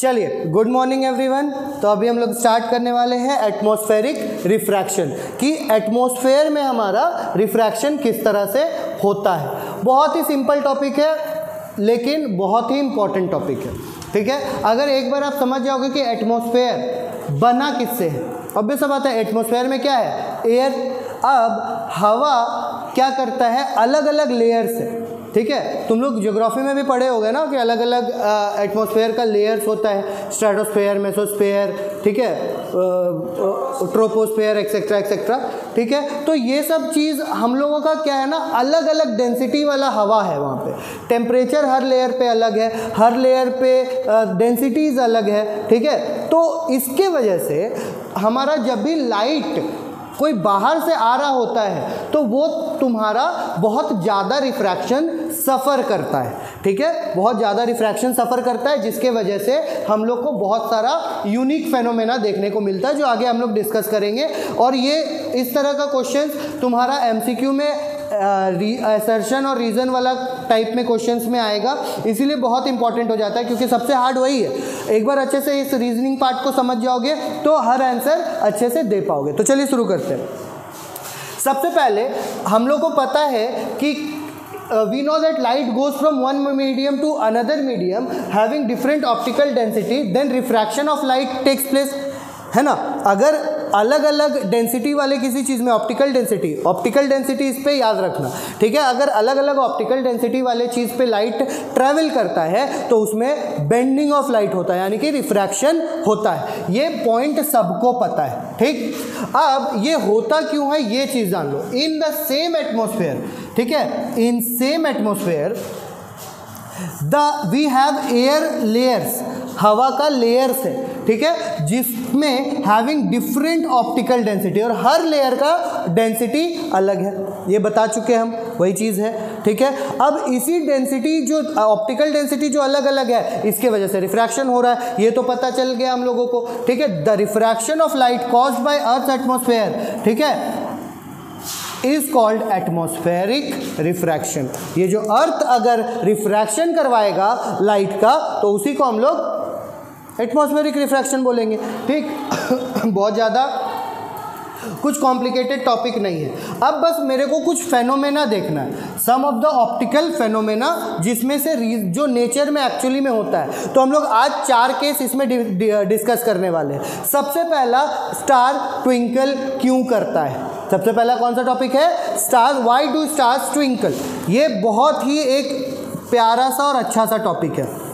चलिए good morning everyone तो अभी हम लोग स्टार्ट करने वाले हैं एटमॉस्फेरिक रिफ्रैक्शन कि एटमॉस्फेयर में हमारा रिफ्रैक्शन किस तरह से होता है। बहुत ही सिंपल टॉपिक है, लेकिन बहुत ही इंपॉर्टेंट टॉपिक है। ठीक है? अगर एक बार आप समझ जाओगे कि एटमॉस्फेयर बना किससे है अब सब आता है एटमॉस्फेयर में क्या है? एयर अब हवा क्या करता है? अलग अलग लेयर से। ठीक है? तुम लोग ज्योग्राफी में भी पढ़े होगे ना कि अलग अलग एटमोसफेयर का लेयर्स होता है। स्ट्रेटोस्फेयर मेसोस्फेयर ठीक है? ट्रोपोस्फेयर एक्सेट्रा एक्सेट्रा ठीक है? तो ये सब चीज़ हम लोगों का क्या है ना अलग अलग डेंसिटी वाला हवा है वहाँ पे। टेम्परेचर हर लेयर पे अलग है, हर लेयर पे डेंसिटीज़ अलग है, ठीक है? तो इसके वजह से हमारा जब भी लाइट कोई बाहर से आ रहा होता है तो वो तुम्हारा बहुत ज़्यादा रिफ्रैक्शन सफ़र करता है। ठीक है? बहुत ज़्यादा रिफ्रैक्शन सफ़र करता है, जिसके वजह से हम लोग को बहुत सारा यूनिक फेनोमेना देखने को मिलता है, जो आगे हम लोग डिस्कस करेंगे। और ये इस तरह का क्वेश्चन तुम्हारा एमसीक्यू में असर्शन और रीज़न वाला टाइप में क्वेश्चंस में आएगा। इसीलिए बहुत इंपॉर्टेंट हो जाता है, क्योंकि सबसे हार्ड वही है। एक बार अच्छे से इस रीजनिंग पार्ट को समझ जाओगे तो हर आंसर अच्छे से दे पाओगे। तो चलिए शुरू करते हैं। सबसे पहले, हम लोग को पता है कि we know that light goes from one medium to another medium having different optical density then refraction of light takes place है ना? अगर अलग अलग डेंसिटी वाले किसी चीज़ में ऑप्टिकल डेंसिटी ऑप्टिकल डेंसिटी इस पर याद रखना, ठीक है? अगर अलग अलग ऑप्टिकल डेंसिटी वाले चीज़ पे लाइट ट्रैवल करता है तो उसमें बेंडिंग ऑफ़ लाइट होता है, यानी कि रिफ्रैक्शन होता है। ये पॉइंट सबको पता है, ठीक? अब ये होता क्यों है, ये चीज़ जान लो। इन द सेम एटमोसफेयर ठीक है? In same atmosphere the we have air layers हवा का लेयर्स है। ठीक है? जिसमें हैविंग डिफरेंट ऑप्टिकल डेंसिटी और हर लेयर का डेंसिटी अलग है। ये बता चुके हम, वही चीज़ है, ठीक है? अब इसी डेंसिटी जो ऑप्टिकल डेंसिटी जो अलग अलग है, इसके वजह से रिफ्रैक्शन हो रहा है। ये तो पता चल गया हम लोगों को, ठीक है? The refraction of light cause by earth atmosphere ठीक है? इज़ कॉल्ड एटमोस्फेरिक रिफ्रैक्शन ये जो अर्थ अगर रिफ्रैक्शन करवाएगा लाइट का तो उसी को हम लोग एटमॉस्फेरिक रिफ्रैक्शन बोलेंगे। ठीक? बहुत ज़्यादा कुछ कॉम्प्लिकेटेड टॉपिक नहीं है। अब बस मेरे को कुछ फेनोमेना देखना है। Some of the optical phenomena जिसमें से जो नेचर में एक्चुअली में होता है। तो हम लोग आज चार केस इसमें डिस्कस करने वाले हैं। सबसे पहला स्टार ट्विंकल क्यों करता है? सबसे पहला कौन सा टॉपिक है? Star why do stars twinkle ये बहुत ही एक प्यारा सा और अच्छा सा टॉपिक है।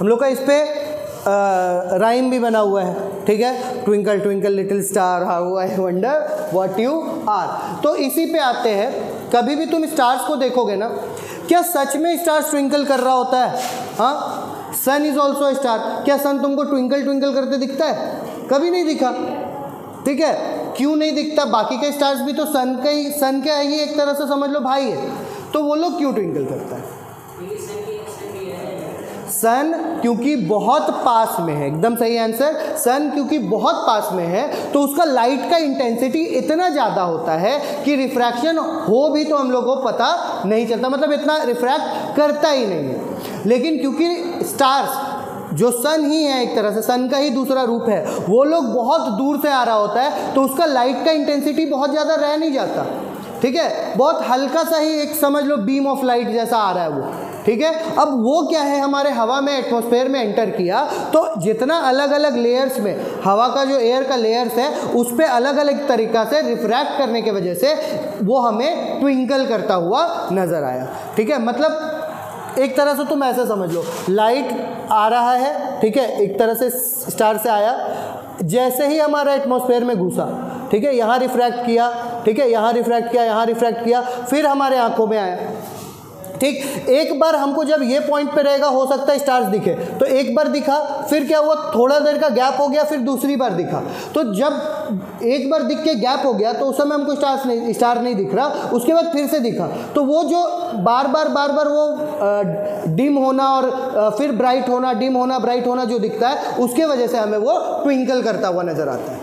हम लोग का इस पर राइम भी बना हुआ है, ठीक है? Twinkle twinkle little star how I wonder what you are तो इसी पे आते हैं। कभी भी तुम स्टार्स को देखोगे ना, क्या सच में स्टार्स ट्विंकल कर रहा होता है? हाँ? सन इज़ ऑल्सो स्टार क्या सन तुमको ट्विंकल ट्विंकल करते दिखता है? कभी नहीं दिखा। ठीक है? क्यों नहीं दिखता? बाकी के स्टार्स भी तो सन का ही सन का ही एक तरह से समझ लो भाई है। तो वो लोग क्यों ट्विंकल करता है? सन क्योंकि बहुत पास में है। एकदम सही आंसर सन क्योंकि बहुत पास में है तो उसका लाइट का इंटेंसिटी इतना ज़्यादा होता है कि रिफ्रैक्शन हो भी तो हम लोग को पता नहीं चलता। मतलब इतना रिफ्रैक्ट करता ही नहीं है। लेकिन क्योंकि स्टार्स जो सन ही है एक तरह से सन का ही दूसरा रूप है, वो लोग बहुत दूर से आ रहा होता है तो उसका लाइट का इंटेंसिटी बहुत ज़्यादा रह नहीं जाता। ठीक है? बहुत हल्का सा ही एक समझ लो बीम ऑफ़ लाइट जैसा आ रहा है वो। ठीक है? अब वो क्या है हमारे हवा में एटमोसफेयर में एंटर किया? तो जितना अलग अलग लेयर्स में, हवा का जो एयर का लेयर्स है, उस पर अलग अलग तरीका से रिफ्रैक्ट करने की वजह से वो हमें ट्विंकल करता हुआ नज़र आया। ठीक है? मतलब एक तरह से तुम ऐसे समझ लो लाइट आ रहा है, ठीक है? एक तरह से स्टार से आया। जैसे ही हमारा एटमॉस्फेयर में घुसा, ठीक है? यहाँ रिफ्रैक्ट किया, ठीक है? यहाँ रिफ्रैक्ट किया, यहाँ रिफ्रैक्ट किया, फिर हमारे आँखों में आया। ठीक? एक बार हमको जब ये पॉइंट पे रहेगा, हो सकता है स्टार्स दिखे। तो एक बार दिखा, फिर क्या हुआ? थोड़ा देर का गैप हो गया, फिर दूसरी बार दिखा। तो जब एक बार दिख के गैप हो गया तो उस समय हमको स्टार्स नहीं स्टार नहीं दिख रहा। उसके बाद फिर से दिखा। तो वो जो बार बार बार बार वो डिम होना और फिर ब्राइट होना डिम होना ब्राइट होना जो दिखता है, उसके वजह से हमें वो ट्विंकल करता हुआ नज़र आता है।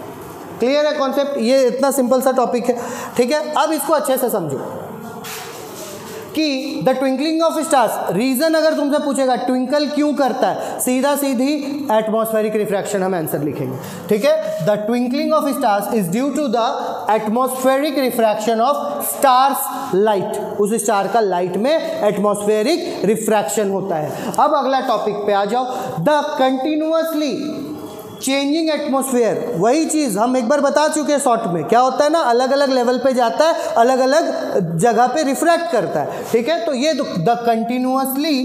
क्लियर है कॉन्सेप्ट ये इतना सिंपल सा टॉपिक है। ठीक है? अब इसको अच्छे से समझो। कि the twinkling of stars reason अगर तुमसे पूछेगा ट्विंकल क्यों करता है सीधा सीधी एटमॉस्फेरिक रिफ्रैक्शन हम आंसर लिखेंगे। ठीक है? The twinkling of stars is due to the atmospheric refraction of stars light उस स्टार का लाइट में एटमॉस्फेरिक रिफ्रैक्शन होता है। अब अगला टॉपिक पे आ जाओ। द कंटिन्यूसली चेंजिंग एटमोसफेयर वही चीज़ हम एक बार बता चुके हैं शॉर्ट में। क्या होता है ना अलग अलग लेवल पे जाता है अलग अलग जगह पे रिफ्रैक्ट करता है। ठीक है? तो ये the continuously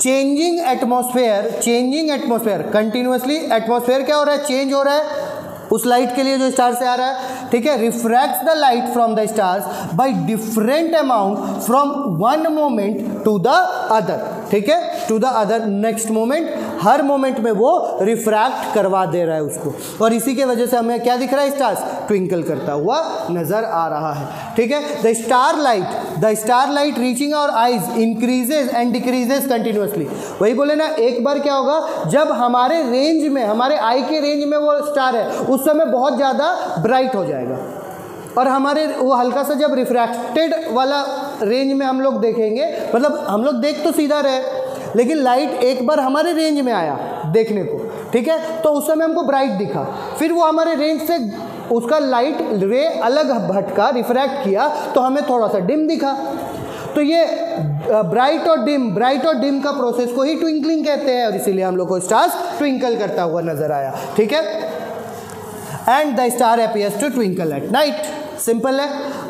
changing atmosphere changing atmosphere continuously atmosphere क्या हो रहा है? चेंज हो रहा है। उस लाइट के लिए जो स्टार से आ रहा है, ठीक है? Refracts the light from the stars by different amount from one moment to the other ठीक है? To the other next moment her moment में वो रिफ्रैक्ट करवा दे रहा है उसको। और इसी के वजह से हमें क्या दिख रहा है स्टार्स ट्विंकल करता हुआ नज़र आ रहा है, ठीक है? The star light the star light reaching our eyes increases and decreases continuously वही बोले ना, एक बार क्या होगा? जब हमारे रेंज में, हमारे आई के रेंज में वो स्टार है, उस समय बहुत ज़्यादा ब्राइट हो जाएगा। और हमारे वो हल्का सा जब रिफ्रैक्टेड वाला रेंज में हम लोग देखेंगे मतलब हम लोग देख तो सीधा रहे, लेकिन लाइट एक बार हमारे रेंज में आया देखने को, ठीक है? तो उस समय हमको ब्राइट दिखा। फिर वो हमारे रेंज से उसका लाइट रे अलग भटका रिफ्रैक्ट किया तो हमें थोड़ा सा डिम दिखा। तो ये ब्राइट और डिम ब्राइट और डिम का प्रोसेस को ही ट्विंकलिंग कहते हैं, और इसीलिए हम लोग को स्टार्स ट्विंकल करता हुआ नज़र आया, ठीक है? And the star appears to twinkle at night simple है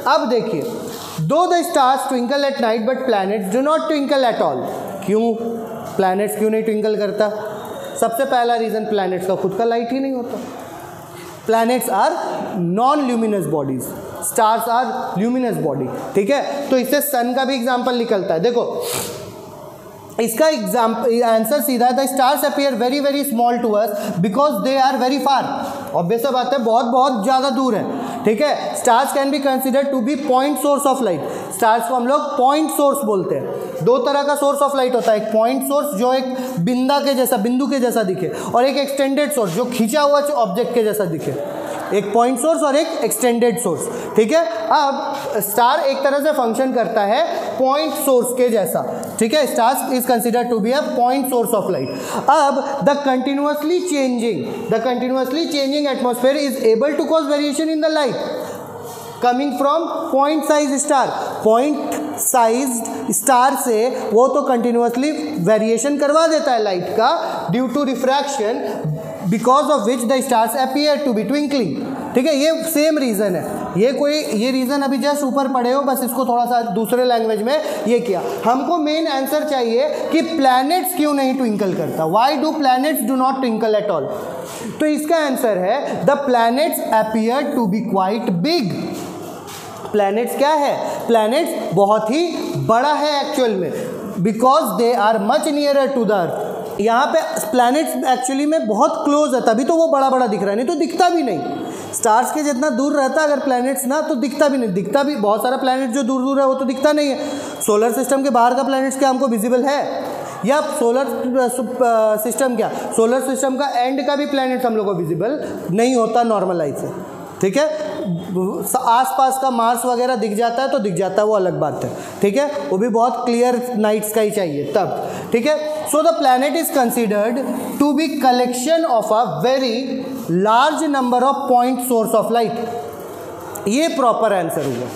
अब देखिए, though the stars twinkle at night but planets do not twinkle at all क्यों? प्लैनेट्स क्यों नहीं ट्विंकल करता? सबसे पहला रीज़न प्लैनेट्स का खुद का लाइट ही नहीं होता. Planets are non luminous bodies stars are luminous body ठीक है? तो इससे सन का भी एग्ज़ाम्पल निकलता है. देखो इसका एग्ज़ाम्पल आंसर सीधा the stars appear very very small to us because they are very far obvious बात है, बहुत बहुत ज़्यादा दूर है। ठीक है? Stars can be consider to be point source of light stars को हम लोग पॉइंट सोर्स बोलते हैं। दो तरह का सोर्स ऑफ़ लाइट होता है। एक पॉइंट सोर्स जो एक बिंदा के जैसा, बिंदु के जैसा दिखे, और एक एक्सटेंडेड सोर्स जो खींचा हुआ ऑब्जेक्ट के जैसा दिखे। एक पॉइंट सोर्स और एक एक्सटेंडेड सोर्स ठीक है? अब स्टार एक तरह से फ़ंक्शन करता है पॉइंट सोर्स के जैसा, ठीक है? Star is consider to be a point source of light अब the continuously changing the continuously changing atmosphere is able to cause variation in the light coming from point size star point size star से वो तो continuously variation करवा देता है light का due to refraction because of which the stars appear to be twinkling ठीक है, ये सेम रीज़न है। ये कोई, ये रीज़न अभी जस्ट ऊपर पढ़े हो, बस इसको थोड़ा सा दूसरे लैंग्वेज में ये किया। हमको मेन आंसर चाहिए कि प्लैनेट्स क्यों नहीं ट्विंकल करता? Why do planets do not twinkle at all तो इसका आंसर है the planets appear to be quite big planets क्या है? प्लैनेट्स बहुत ही बड़ा है एक्चुअल में। Because they are much nearer to the earth यहाँ पे प्लैनेट्स एक्चुअली में बहुत क्लोज है, तभी तो वो बड़ा बड़ा दिख रहा है, नहीं तो दिखता भी नहीं। स्टार्स के जितना दूर रहता अगर प्लैनेट्स ना तो दिखता भी नहीं, दिखता भी, बहुत सारा प्लैनेट जो दूर दूर है, वो तो दिखता नहीं है। सोलर सिस्टम के बाहर का प्लैनेट्स क्या हमको विजिबल है? या सोलर सिस्टम क्या? सोलर सिस्टम का एंड का भी प्लैनेट हम लोग को विजिबल नहीं होता नॉर्मल आई से ठीक है? आसपास का मार्स वगैरह दिख जाता है तो दिख जाता है, वो अलग बात है। ठीक है? वो भी बहुत क्लियर नाइट्स का ही चाहिए, तब। ठीक है? So the planet is considered to be collection of a very large number of point source of light ये प्रॉपर आंसर हुआ।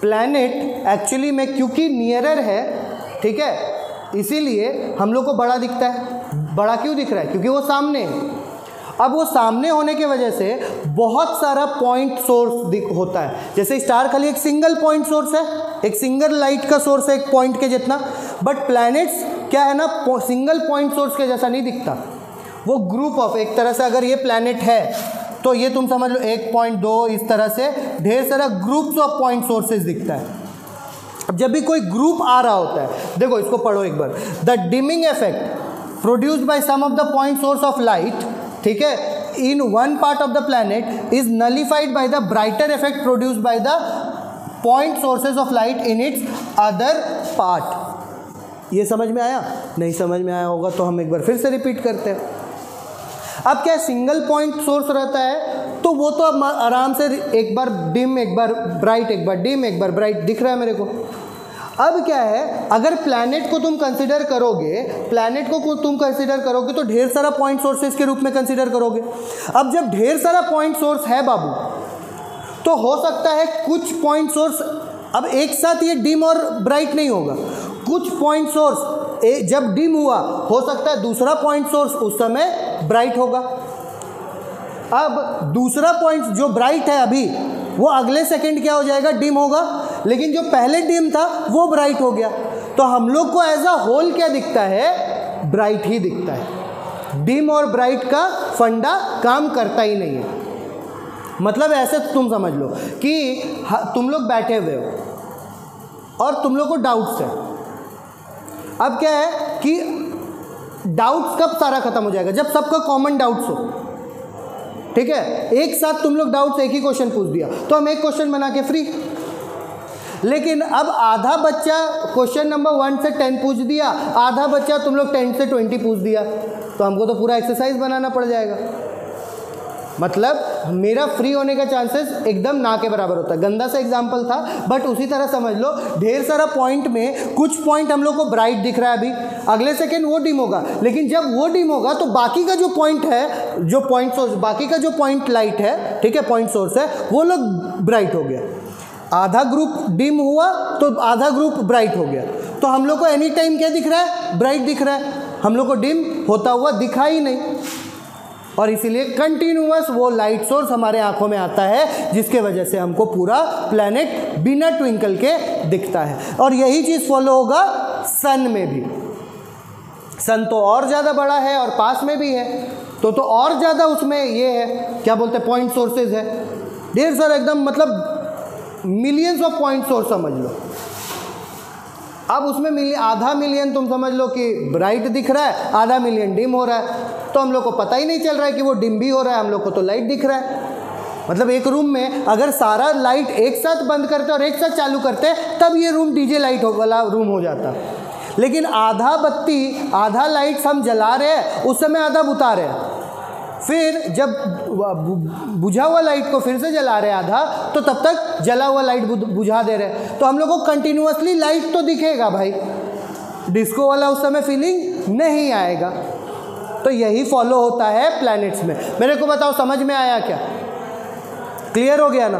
प्लैनेट एक्चुअली में क्योंकि नियरर है, ठीक है? इसीलिए हम लोग को बड़ा दिखता है। बड़ा क्यों दिख रहा है? क्योंकि वो सामने है। अब वो सामने होने की वजह से बहुत सारा पॉइंट सोर्स होता है। जैसे स्टार खाली एक सिंगल पॉइंट सोर्स है, एक सिंगल लाइट का सोर्स है एक पॉइंट के जितना। बट प्लैनेट्स क्या है ना सिंगल पॉइंट सोर्स के जैसा नहीं दिखता। वो ग्रुप ऑफ़ एक तरह से अगर ये प्लैनेट है तो ये तुम समझ लो, एक पॉइंट दो, इस तरह से ढेर सारा ग्रुप्स ऑफ़ पॉइंट सोर्सेज दिखता है। अब जब भी कोई ग्रुप आ रहा होता है, देखो इसको पढ़ो एक बार। The dimming effect produced by some of the point source of light ठीक है? In one part of the planet is nullified by the brighter effect produced by the point sources of light in its other part ये समझ में आया? नहीं समझ में आया होगा तो हम एक बार फिर से रिपीट करते हैं। अब क्या सिंगल पॉइंट सोर्स रहता है? तो वो तो अब आराम से एक बार डिम एक बार ब्राइट एक बार डिम एक बार ब्राइट दिख रहा है मेरे को। अब क्या है, अगर प्लैनेट को तुम कंसिडर करोगे प्लैनेट को तुम कंसिडर करोगे तो ढेर सारा पॉइंट सोर्सेज के रूप में कंसिडर करोगे। अब जब ढेर सारा पॉइंट सोर्स है बाबू तो हो सकता है कुछ पॉइंट सोर्स अब एक साथ ये डिम और ब्राइट नहीं होगा। कुछ पॉइंट सोर्स जब डिम हुआ, हो सकता है दूसरा पॉइंट सोर्स उस समय ब्राइट होगा। अब दूसरा पॉइंट जो ब्राइट है अभी, वो अगले सेकंड क्या हो जाएगा? डिम होगा। लेकिन जो पहले डिम था, वो ब्राइट हो गया। तो हम लोग को एज अ होल क्या दिखता है? ब्राइट ही दिखता है। डिम और ब्राइट का फंडा काम करता ही नहीं है। मतलब ऐसे तुम समझ लो कि तुम लोग बैठे हुए हो और तुम लोग को डाउट्स है। अब क्या है कि डाउट्स कब सारा खत्म हो जाएगा? जब सबका कॉमन डाउट्स हो। ठीक है? एक साथ तुम लोग डाउट्स एक ही क्वेश्चन पूछ दिया। तो हम एक क्वेश्चन बना के फ्री लेकिन अब आधा बच्चा क्वेश्चन नंबर वन से टेन पूछ दिया, आधा बच्चा तुम लोग टेन से ट्वेंटी पूछ दिया तो हमको तो पूरा एक्सरसाइज बनाना पड़ जाएगा। मतलब मेरा फ्री होने का चांसेस एकदम ना के बराबर होता है। गंदा सा एग्ज़ाम्पल था बट उसी तरह समझ लो, ढेर सारा पॉइंट में कुछ पॉइंट हम लोग को ब्राइट दिख रहा है अभी। अगले सेकेंड वो डिम होगा। लेकिन जब वो डिम होगा तो बाकी का जो पॉइंट है, जो पॉइंट सोर्स बाकी का जो पॉइंट लाइट है, ठीक है पॉइंट सोर्स है, वो लोग ब्राइट हो गया। आधा ग्रुप डिम हुआ तो आधा ग्रुप ब्राइट हो गया। तो हम लोग को एनी टाइम क्या दिख रहा है? ब्राइट दिख रहा है। हम लोग को डिम होता हुआ दिखा ही नहीं। और इसीलिए कंटिन्यूस वो लाइट सोर्स हमारे आँखों में आता है, जिसके वजह से हमको पूरा प्लैनेट बिना ट्विंकल के दिखता है। और यही चीज़ फॉलो होगा सन में भी। सन तो और ज़्यादा बड़ा है और पास में भी है। तो तो और ज़्यादा उसमें ये है। क्या बोलते हैं? पॉइंट सोर्सेज है। ढेर सारा, एकदम मतलब मिलियंस ऑफ़ पॉइंट सोर्स समझ लो। अब उसमें मिली आधा मिलियन तुम समझ लो कि ब्राइट दिख रहा है, आधा मिलियन डिम हो रहा है। तो हम लोग को पता ही नहीं चल रहा है कि वो डिम भी हो रहा है, हम लोग को तो लाइट दिख रहा है। मतलब एक रूम में अगर सारा लाइट एक साथ बंद करते और एक साथ चालू करते, तब ये रूम डीजे लाइट वाला रूम हो जाता। लेकिन आधा बत्ती, आधा लाइट्स हम जला रहे हैं, उस समय आधा बुता रहे हैं। फिर जब बुझा हुआ लाइट को फिर से जला रहे आधा तो तब तक जला हुआ लाइट बुझा दे रहे तो हम लोग को कंटिन्यूसली लाइट तो दिखेगा भाई। डिस्को वाला उस समय फीलिंग नहीं आएगा। तो यही फॉलो होता है प्लैनेट्स में। मेरे को बताओ, समझ में आया क्या? क्लियर हो गया ना?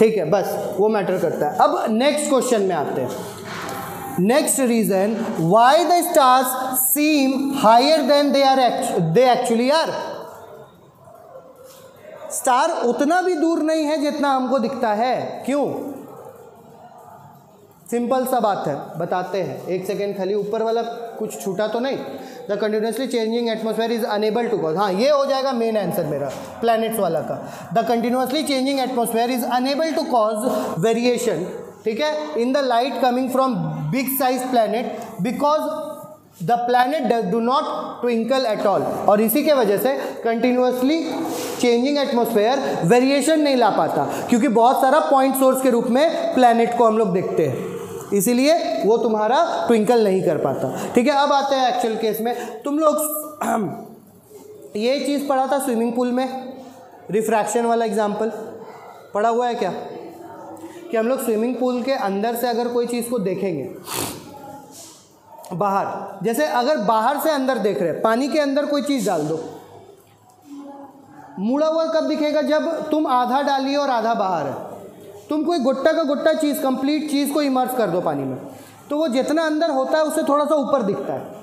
ठीक है, बस, वो मैटर करता है। अब नेक्स्ट क्वेश्चन में आते हैं। Next reason why the stars seem higher than they are they actually are star उतना भी दूर नहीं है जितना हमको दिखता है। क्यों? सिंपल सा बात है, बताते हैं। एक सेकेंड खाली, ऊपर वाला कुछ छूटा तो नहीं? The continuously changing atmosphere is unable to cause हाँ ये हो जाएगा मेन आंसर मेरा प्लैनेट्स वाला का। The continuously changing atmosphere is unable to cause variation ठीक है? In the light coming from big size planet because the planet do not twinkle at all. और इसी के वजह से कंटिन्यूसली चेंजिंग एटमोसफेयर वेरिएशन नहीं ला पाता, क्योंकि बहुत सारा पॉइंट सोर्स के रूप में प्लैनेट को हम लोग देखते हैं। इसीलिए वो तुम्हारा ट्विंकल नहीं कर पाता। ठीक है, अब आते हैं एक्चुअल केस में। तुम लोग ये चीज़ पढ़ा था स्विमिंग पूल में? रिफ्रैक्शन वाला एग्ज़ाम्पल पढ़ा हुआ है क्या? कि हम लोग स्विमिंग पूल के अंदर से अगर कोई चीज़ को देखेंगे बाहर। जैसे अगर बाहर से अंदर देख रहे पानी के अंदर कोई चीज़ डाल दो। मुड़ा हुआ कब दिखेगा? जब तुम आधा डालिए और आधा बाहर है। तुम कोई गुट्टा का गुट्टा चीज़ कंप्लीट चीज़ को इमर्स कर दो पानी में। तो वो जितना अंदर होता है, उससे थोड़ा सा ऊपर दिखता है।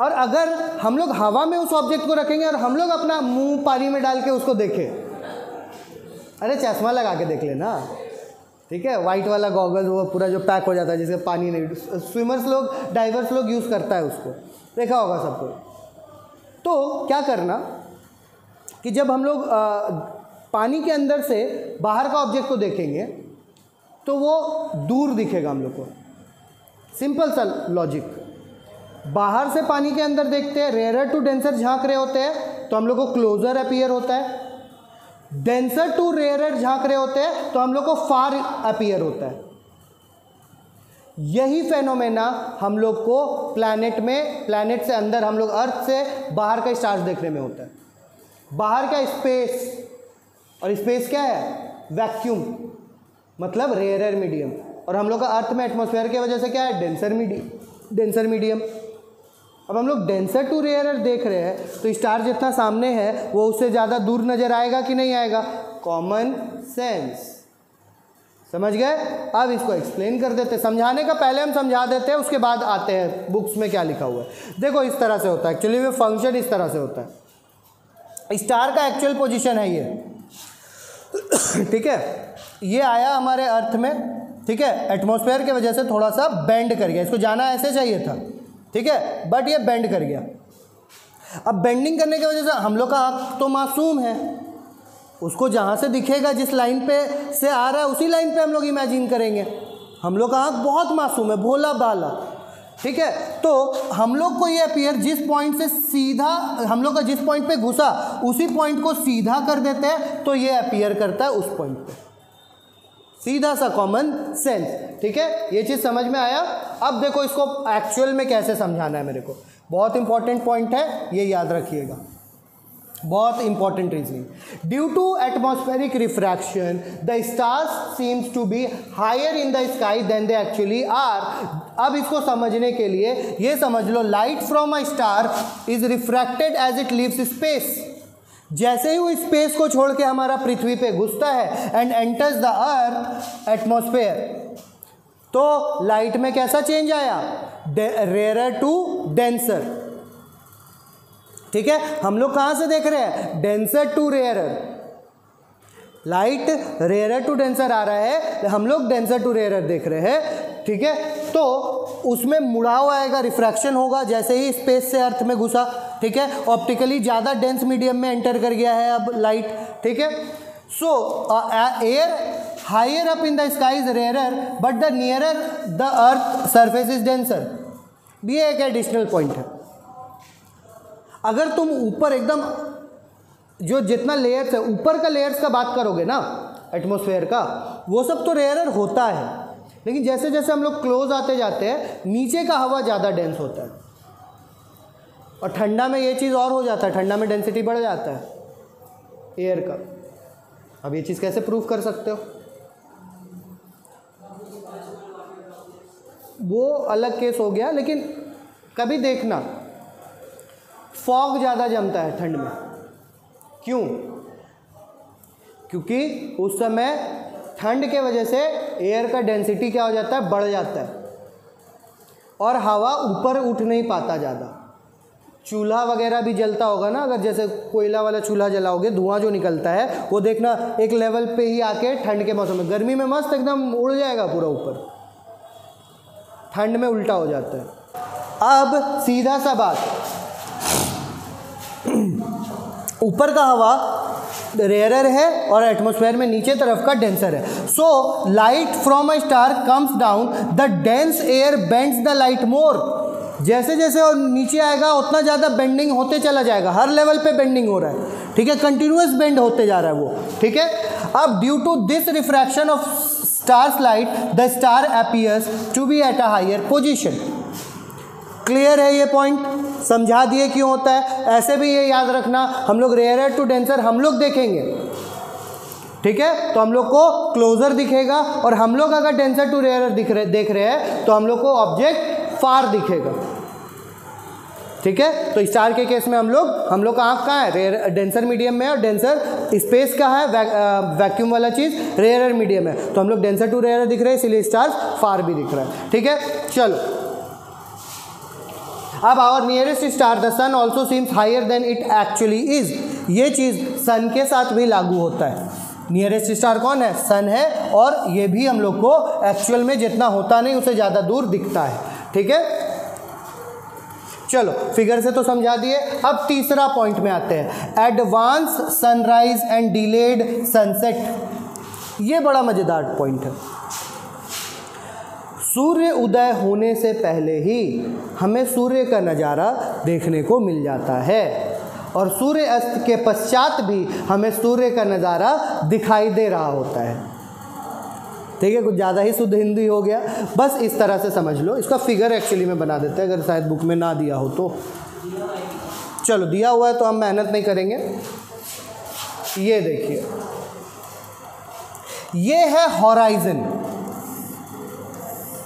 और अगर हम लोग हवा में उस ऑब्जेक्ट को रखेंगे और हम लोग अपना मुँह पानी में डाल के उसको देखें। अरे चश्मा लगा के देख लेना। ठीक है? वाइट वाला गॉगल वो पूरा जो पैक हो जाता है, जिससे पानी नहीं स्विमर्स लोग डाइवर्स लोग यूज़ करता है उसको। देखा होगा सबको तो क्या करना? कि जब हम लोग पानी के अंदर से बाहर का ऑब्जेक्ट को देखेंगे तो वो दूर दिखेगा हम लोग को। सिंपल सा लॉजिक बाहर से पानी के अंदर देखते हैं रेयर टू डेंसर झाँक रहे होते हैं तो हम लोग को क्लोजर अपीयर होता है। डेंसर टू रेयर झाँक रहे होते हैं तो हम लोग को फार अपीयर होता है। यही फेनोमेना हम लोग को प्लैनेट में प्लैनेट से अंदर हम लोग अर्थ से बाहर का स्टार्स देखने में होता है। बाहर का स्पेस और स्पेस क्या है? वैक्यूम मतलब रेयर मीडियम और हम लोग का अर्थ में एटमोसफेयर की वजह से क्या है? डेंसर मीडियम डेंसर मीडियम अब हम लोग डेंसर टू रेयर देख रहे हैं तो स्टार जितना सामने है, वो उससे ज़्यादा दूर नज़र आएगा कि नहीं आएगा? कॉमन सेंस समझ गए? अब इसको एक्सप्लेन कर देते समझाने का पहले हम समझा देते हैं, उसके बाद आते हैं। बुक्स में क्या लिखा हुआ है? देखो, इस तरह से होता है। एक्चुअली में फ़ंक्शन इस तरह से होता है। स्टार का एक्चुअल पोजीशन है ये। ठीक है? ये आया हमारे अर्थ में। ठीक है? एटमॉस्फेयर की वजह से थोड़ा सा बेंड कर गया। इसको जाना ऐसे चाहिए था। ठीक है? बट ये बेंड कर गया। अब बेंडिंग करने की वजह से हम लोग का आँख तो मासूम है। उसको जहाँ से दिखेगा, जिस लाइन पे से आ रहा है, उसी लाइन पे हम लोग इमेजिन करेंगे। हम लोग का आँख बहुत मासूम है, भोला बाला ठीक है? तो हम लोग को ये अपियर जिस पॉइंट से सीधा, हम लोग का जिस पॉइंट पे घुसा, उसी पॉइंट को सीधा कर देते हैं तो ये अपियर करता है उस पॉइंट पे। सीधा सा कॉमन सेंस ठीक है? ये चीज़ समझ में आया? अब देखो इसको एक्चुअल में कैसे समझाना है मेरे को। बहुत इंपॉर्टेंट पॉइंट है, ये याद रखिएगा। बहुत important reasoning due to atmospheric refraction the stars seems to be higher in the sky than they actually are अब इसको समझने के लिए ये समझ लो light from a star is refracted as it leaves space जैसे ही वो स्पेस को छोड़ के हमारा पृथ्वी पे घुसता है and enters the earth atmosphere तो लाइट में कैसा चेंज आया? रेयर टू डेंसर ठीक है? हम लोग कहाँ से देख रहे हैं? Denser to rare light rare to denser आ रहा है, हम लोग डेंसर टू रेयर देख रहे हैं, ठीक है? तो उसमें मुड़ाव आएगा रिफ्रैक्शन होगा, जैसे ही स्पेस से अर्थ में घुसा, ठीक है? ऑप्टिकली ज़्यादा डेंस मीडियम में एंटर कर गया है अब लाइट ठीक है? So air higher up in the sky is rare but the nearer the earth surface is denser भी एक एडिशनल पॉइंट है। अगर तुम ऊपर एकदम जो जितना लेयर्स है, ऊपर का लेयर्स का बात करोगे ना एटमोसफेयर का, वो सब तो रेयर होता है। लेकिन जैसे जैसे हम लोग क्लोज आते जाते हैं, नीचे का हवा ज़्यादा डेंस होता है। और ठंडा में ये चीज़ और हो जाता है, ठंडा में डेंसिटी बढ़ जाता है एयर का। अब ये चीज़ कैसे प्रूफ कर सकते हो? वो अलग केस हो गया, लेकिन कभी देखना फॉग ज़्यादा जमता है ठंड में। क्यों? क्योंकि उस समय ठंड के वजह से एयर का डेंसिटी क्या हो जाता है? बढ़ जाता है। और हवा ऊपर उठ नहीं पाता ज़्यादा। चूल्हा वगैरह भी जलता होगा ना, अगर जैसे कोयला वाला चूल्हा जलाओगे, धुआँ जो निकलता है, वो देखना एक लेवल पे ही आके ठंड के मौसम में। गर्मी में मस्त एकदम उड़ जाएगा पूरा ऊपर। ठंड में उल्टा हो जाता है। अब सीधा सा बात। ऊपर का हवा रेयरर है और एटमोसफेयर में नीचे तरफ़ का डेंसर है। So light from a star comes down the dense air bends the light more जैसे जैसे और नीचे आएगा, उतना ज़्यादा बेंडिंग होते चला जाएगा। हर लेवल पे बेंडिंग हो रहा है। ठीक है? कंटिन्यूस बेंड होते जा रहा है वो। ठीक है? अब due to this refraction of stars light the star appears to be at a higher position clear है ये पॉइंट समझा दिए क्यों होता है? ऐसे भी ये याद रखना हम लोग रेयर टू डेंसर हम लोग देखेंगे। ठीक है? तो हम लोग को क्लोजर दिखेगा और हम लोग अगर डेंसर टू रेयर दिख रहे देख रहे हैं तो हम लोग को ऑब्जेक्ट फार दिखेगा। ठीक है? तो स्टार के केस में हम लोग हम लोग का आँख कहाँ है? रेयर डेंसर मीडियम में और डेंसर स्पेस का है वै, वैक्यूम वाला चीज़ रेयर मीडियम है। तो हम लोग डेंसर टू रेयर दिख रहे हैं इसीलिए स्टार फार भी दिख रहा है। ठीक है? चलो। अब our nearest star the sun also seems higher than it actually is ये चीज़ सन के साथ भी लागू होता है। नियरेस्ट स्टार कौन है? सन है, और ये भी हम लोग को एक्चुअल में जितना होता नहीं, उसे ज़्यादा दूर दिखता है। ठीक है? चलो फिगर से तो समझा दिए। अब तीसरा पॉइंट में आते हैं। Advance sunrise and delayed sunset ये बड़ा मज़ेदार पॉइंट है। सूर्य उदय होने से पहले ही हमें सूर्य का नज़ारा देखने को मिल जाता है। और सूर्य अस्त के पश्चात भी हमें सूर्य का नज़ारा दिखाई दे रहा होता है। ठीक है कुछ ज़्यादा ही शुद्ध हिंदी हो गया। बस इस तरह से समझ लो। इसका फिगर एक्चुअली में बना देते हैं, अगर शायद बुक में ना दिया हो तो। चलो, दिया हुआ है तो हम मेहनत नहीं करेंगे। ये देखिए। ये है हॉराइजन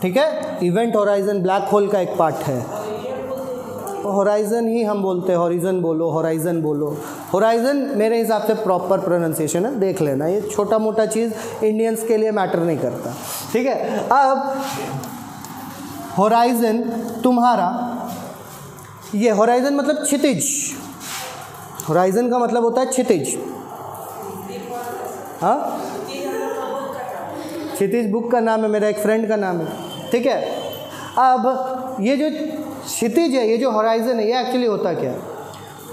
ठीक है? इवेंट हॉराइजन ब्लैक होल का एक पार्ट है। हॉराइजन ही हम बोलते हैं। हॉरिजन बोलो हॉराइजन बोलो। हॉराइजन मेरे हिसाब से प्रॉपर प्रोनाउंसिएशन है। देख लेना, ये छोटा मोटा चीज़ इंडियंस के लिए मैटर नहीं करता। ठीक है? अब हॉराइजन तुम्हारा, ये हॉराइजन मतलब क्षितिज। हॉराइजन का मतलब होता है क्षितिज। हाँ? क्षितिज बुक का नाम है, मेरा एक फ्रेंड का नाम है। ठीक है? अब ये जो क्षितिज है, ये जो हॉराइजन है, ये एक्चुअली होता क्या? है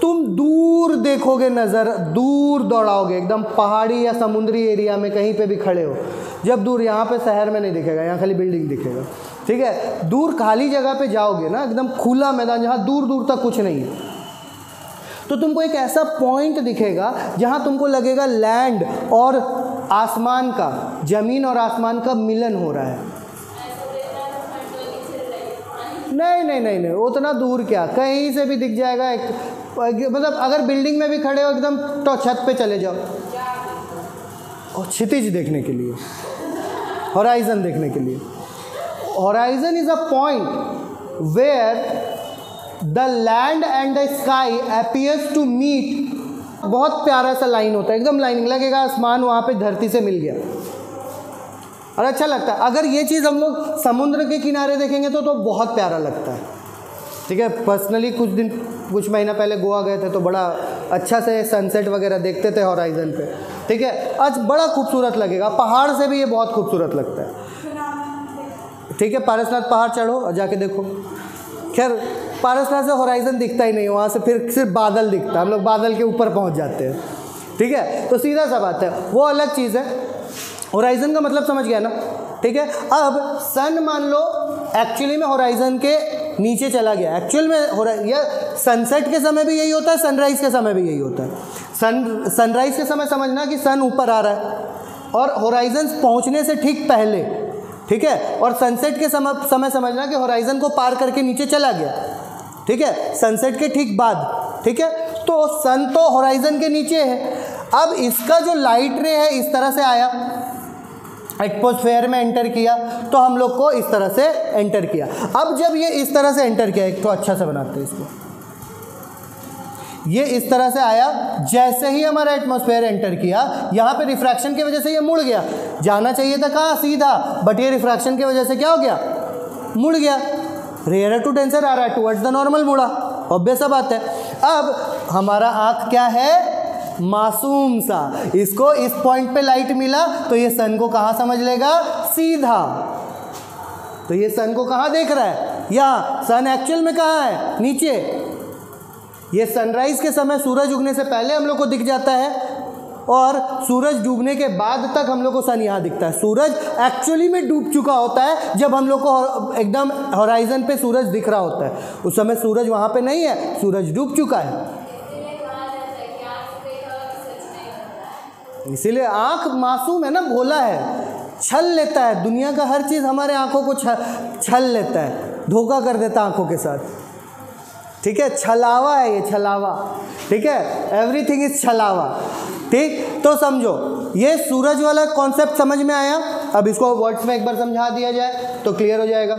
तुम दूर देखोगे नज़र, दूर दौड़ाओगे, एकदम पहाड़ी या समुद्री एरिया में कहीं पे भी खड़े हो। जब दूर, यहाँ पे शहर में नहीं दिखेगा, यहाँ खाली बिल्डिंग दिखेगा। ठीक है? दूर खाली जगह पे जाओगे ना, एकदम खुला मैदान जहाँ दूर दूर तक कुछ नहीं है। तो तुमको एक ऐसा पॉइंट दिखेगा, जहाँ तुमको लगेगा लैंड और आसमान का, ज़मीन और आसमान का मिलन हो रहा है। नहीं नहीं नहीं नहीं, उतना दूर क्या? कहीं से भी दिख जाएगा, एक मतलब अगर बिल्डिंग में भी खड़े हो, एकदम तो छत पे चले जाओ। और क्षितिज देखने के लिए हॉराइजन देखने के लिए। Horizon is a point where the land and the sky appears to meet बहुत प्यारा सा लाइन होता है, एकदम लाइनिंग लगेगा, आसमान वहाँ पे धरती से मिल गया। और अच्छा लगता है। अगर ये चीज़ हम लोग समुद्र के किनारे देखेंगे तो तो बहुत प्यारा लगता है। ठीक है पर्सनली कुछ दिन, कुछ महीना पहले गोवा गए थे तो बड़ा अच्छा से सनसेट वगैरह देखते थे हॉराइजन पे। ठीक है, आज बड़ा खूबसूरत लगेगा। पहाड़ से भी ये बहुत खूबसूरत लगता है। ठीक है, पारसनाथ पहाड़ चढ़ो और जाके देखो। खैर, पारसनाथ से हॉराइजन दिखता ही नहीं, वहाँ से फिर सिर्फ़ बादल दिखता है। हम लोग बादल के ऊपर पहुँच जाते हैं। ठीक है तो सीधा सा बात है, वो अलग चीज़ है। होराइजन का मतलब समझ गया ना? ठीक है? अब सन मान लो एक्चुअली में होराइजन के नीचे चला गया। एक्चुअल में हो रहा या सनसेट के समय भी यही होता है सनराइज के समय भी यही होता है। सन सनराइज के समय समझना कि सन ऊपर आ रहा है। और होराइजन पहुँचने से ठीक पहले, ठीक है? और सनसेट के समय समय समझना कि होराइजन को पार करके नीचे चला गया। ठीक है? सनसेट के ठीक बाद, ठीक है? तो सन तो होराइजन के नीचे है। अब इसका जो लाइट रे है, इस तरह से आया। एटमोसफेयर में एंटर किया तो हम लोग को इस तरह से एंटर किया। अब जब ये इस तरह से एंटर किया, एक तो अच्छा से बनाते हैं इसको। ये इस तरह से आया, जैसे ही हमारा एटमोसफेयर एंटर किया, यहाँ पे रिफ्रैक्शन की वजह से ये मुड़ गया। जाना चाहिए था कहाँ? सीधा। बट ये रिफ्रैक्शन की वजह से क्या हो गया? मुड़ गया। रेयर टू डेंसर आ रहा है टूवर्ड्स द नॉर्मल मुड़ा ऑब्वियस बात है। अब हमारा आँख क्या है? मासूम सा। इसको इस पॉइंट पे लाइट मिला तो ये सन को कहाँ समझ लेगा? सीधा। तो ये सन को कहाँ देख रहा है? यहाँ। सन एक्चुअल में कहाँ है? नीचे। ये सनराइज के समय सूरज उगने से पहले हम लोग को दिख जाता है, और सूरज डूबने के बाद तक हम लोग को सन यहाँ दिखता है। सूरज एक्चुअली में डूब चुका होता है, जब हम लोग को एकदम हॉराइजन पे सूरज दिख रहा होता है। उस समय सूरज वहाँ पे नहीं है, सूरज डूब चुका है। इसीलिए आँख मासूम है ना, भोला है। छल लेता है। दुनिया का हर चीज़ हमारे आँखों को छल लेता है। धोखा कर देता है आँखों के साथ। ठीक है? छलावा है ये, छलावा। ठीक है? एवरीथिंग इज़ छलावा। ठीक? तो समझो, ये सूरज वाला कॉन्सेप्ट समझ में आया? अब इसको वर्ड्स में एक बार समझा दिया जाए तो क्लियर हो जाएगा।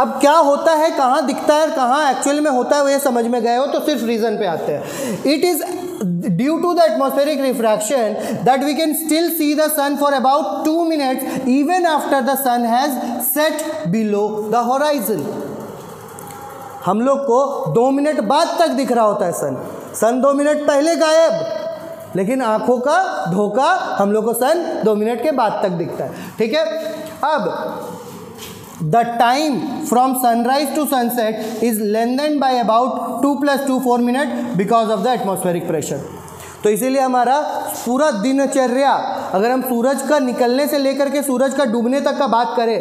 अब क्या होता है, कहाँ दिखता है कहाँ एक्चुअल में होता है, वो ये समझ में गए हो तो सिर्फ़ रीज़न पे आते हैं। It is due to the atmospheric refraction that we can still see the sun for about 2 minutes even after the sun has set below the horizon हम लोग को दो मिनट बाद तक दिख रहा होता है सन सन दो मिनट पहले गायब लेकिन आँखों का धोखा हम लोग को सन दो मिनट के बाद तक दिखता है ठीक है अब the time from sunrise to sunset is lengthened by about two plus two four minute because of the atmospheric pressure तो इसीलिए हमारा पूरा दिनचर्या, अगर हम सूरज का निकलने से लेकर के सूरज का डूबने तक का बात करें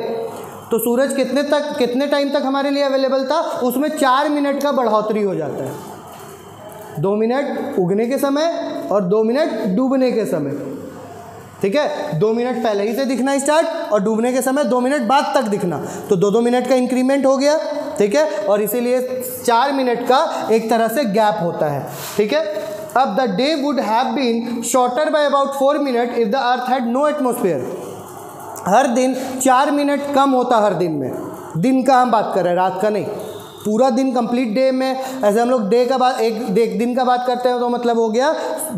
तो सूरज कितने तक, कितने टाइम तक हमारे लिए अवेलेबल था? उसमें चार मिनट का बढ़ोतरी हो जाता है। दो मिनट उगने के समय और दो मिनट डूबने के समय। ठीक है? दो मिनट पहले ही से दिखना स्टार्ट और डूबने के समय दो मिनट बाद तक दिखना। तो दो दो मिनट का इंक्रीमेंट हो गया, ठीक है? और इसीलिए चार मिनट का एक तरह से गैप होता है, ठीक है? अब the day would have been shorter by about four minute if the earth had no atmosphere हर दिन चार मिनट कम होता हर दिन में। दिन का हम बात कर रहे हैं, रात का नहीं। पूरा दिन कंप्लीट डे में, ऐसे हम लोग डे का बात एक एक दिन का बात करते हैं तो मतलब हो गया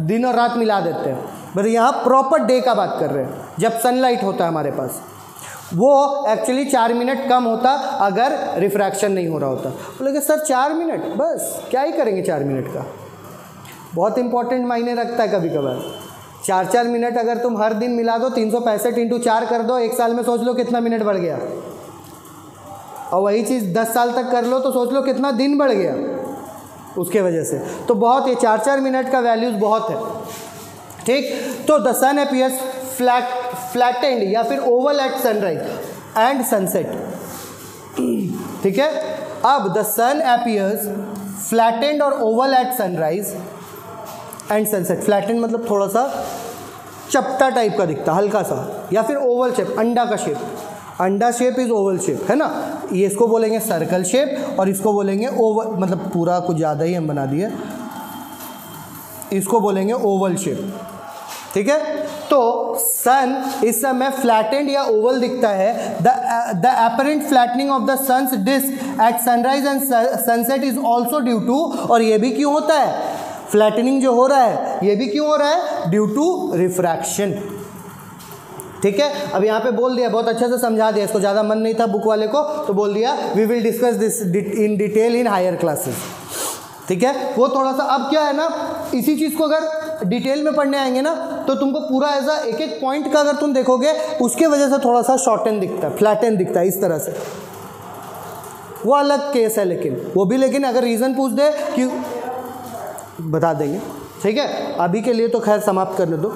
दिन और रात मिला देते हैं। बट यहाँ प्रॉपर डे का बात कर रहे हैं, जब सनलाइट होता है हमारे पास। वो एक्चुअली चार मिनट कम होता, अगर रिफ्रैक्शन नहीं हो रहा होता। बोले सर, चार मिनट बस, क्या ही करेंगे चार मिनट का? बहुत इंपॉर्टेंट मायने रखता है कभी कभार चार चार मिनट अगर तुम हर दिन मिला दो, तीन सौ पैंसठ इंटू चार कर दो, एक साल में सोच लो कितना मिनट बढ़ गया। और वही चीज़ दस साल तक कर लो तो सोच लो कितना दिन बढ़ गया। उसके वजह से। तो बहुत ये चार चार मिनट का वैल्यूज़ बहुत है। ठीक? तो the sun appears flat flattened या फिर oval at sunrise and sunset ठीक है? अब द सन अपियर्स फ्लैटेंड और oval at sunrise and sunset flattened मतलब थोड़ा सा चपटा टाइप का दिखता, हल्का सा। या फिर ओवल शेप अंडा का शेप अंडा शेप इज़ ओवल शेप है ना? ये इसको बोलेंगे सर्कल शेप और इसको बोलेंगे ओवल मतलब पूरा कुछ ज़्यादा ही हम बना दिए। इसको बोलेंगे ओवल शेप ठीक है? तो सन इस समय फ्लैटेंड या ओवल दिखता है। The apparent flattening of the sun's disc at sunrise and sunset is also due to और ये भी क्यों होता है? फ्लैटनिंग जो हो रहा है, ये भी क्यों हो रहा है? ड्यू टू रिफ्रैक्शन ठीक है? अब यहाँ पे बोल दिया, बहुत अच्छे से समझा दिया, इसको ज़्यादा मन नहीं था बुक वाले को तो बोल दिया we will discuss this in detail in higher classes ठीक है? वो थोड़ा सा, अब क्या है ना, इसी चीज़ को अगर डिटेल में पढ़ने आएँगे ना तो तुमको पूरा एज एक एक पॉइंट का अगर तुम देखोगे, उसके वजह से थोड़ा सा शॉर्टन दिखता है फ्लैटन दिखता है, इस तरह से। वो अलग केस है लेकिन, वो भी लेकिन अगर रीज़न पूछ दे कि बता देंगे, ठीक है? अभी के लिए तो खैर समाप्त करने दो।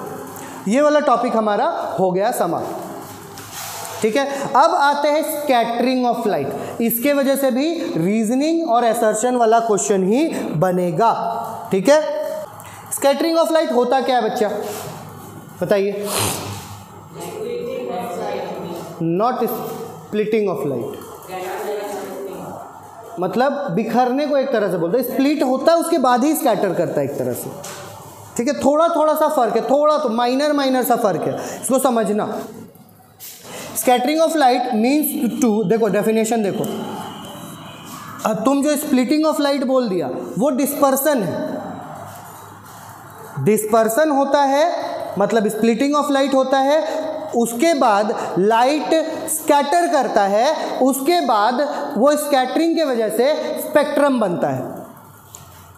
ये वाला टॉपिक हमारा हो गया समाप्त। ठीक है? अब आते हैं स्कैटरिंग ऑफ़ लाइट इसके वजह से भी रीजनिंग और एसर्शन वाला क्वेश्चन ही बनेगा। ठीक है? स्कैटरिंग ऑफ़ लाइट होता क्या है बच्चा? बताइए। नॉट स्प्लिटिंग ऑफ़ लाइट मतलब बिखरने को एक तरह से बोलते हैं। स्प्लिट होता है, उसके बाद ही स्कैटर करता है एक तरह से। ठीक है? थोड़ा थोड़ा सा फ़र्क है, थोड़ा तो माइनर माइनर सा फ़र्क है। इसको समझना। Scattering of light means to देखो डेफिनेशन देखो। तुम जो स्प्लिटिंग ऑफ़ लाइट बोल दिया, वो डिस्पर्सन है। डिस्पर्सन होता है मतलब स्प्लिटिंग ऑफ़ लाइट होता है, उसके बाद लाइट स्कैटर करता है, उसके बाद वो स्कैटरिंग के वजह से स्पेक्ट्रम बनता है।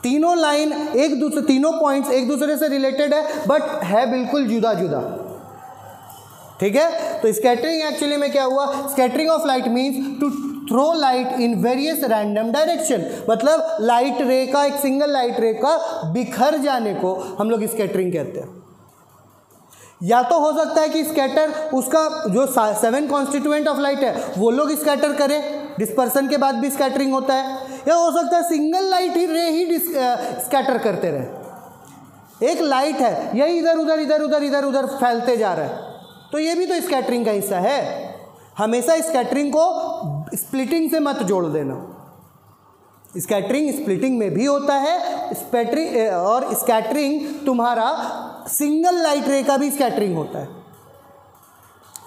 तीनों लाइन एक दूसरे, तीनों पॉइंट्स एक दूसरे से रिलेटेड है बट है बिल्कुल जुदा जुदा ठीक है? तो स्कैटरिंग एक्चुअली में क्या हुआ? Scattering of light means to throw light in various random direction मतलब लाइट रे का एक सिंगल लाइट रे का बिखर जाने को हम लोग स्कैटरिंग कहते हैं। या तो हो सकता है कि स्कैटर उसका जो सेवन कॉन्स्टिट्यूएंट ऑफ़ लाइट है, वो लोग स्कैटर करें। डिस्पर्सन के बाद भी स्कैटरिंग होता है। या हो सकता है सिंगल लाइट ही रे ही स्कैटर करते रहे। एक लाइट है, यही इधर उधर इधर उधर इधर उधर फैलते जा रहा है। तो ये भी तो स्कैटरिंग का हिस्सा है। हमेशा स्कैटरिंग को स्प्लिटिंग से मत जोड़ देना। स्कैटरिंग स्प्लिटिंग में भी होता है स्पैटरिंग और स्कैटरिंग तुम्हारा सिंगल लाइट रे का भी स्कैटरिंग होता है।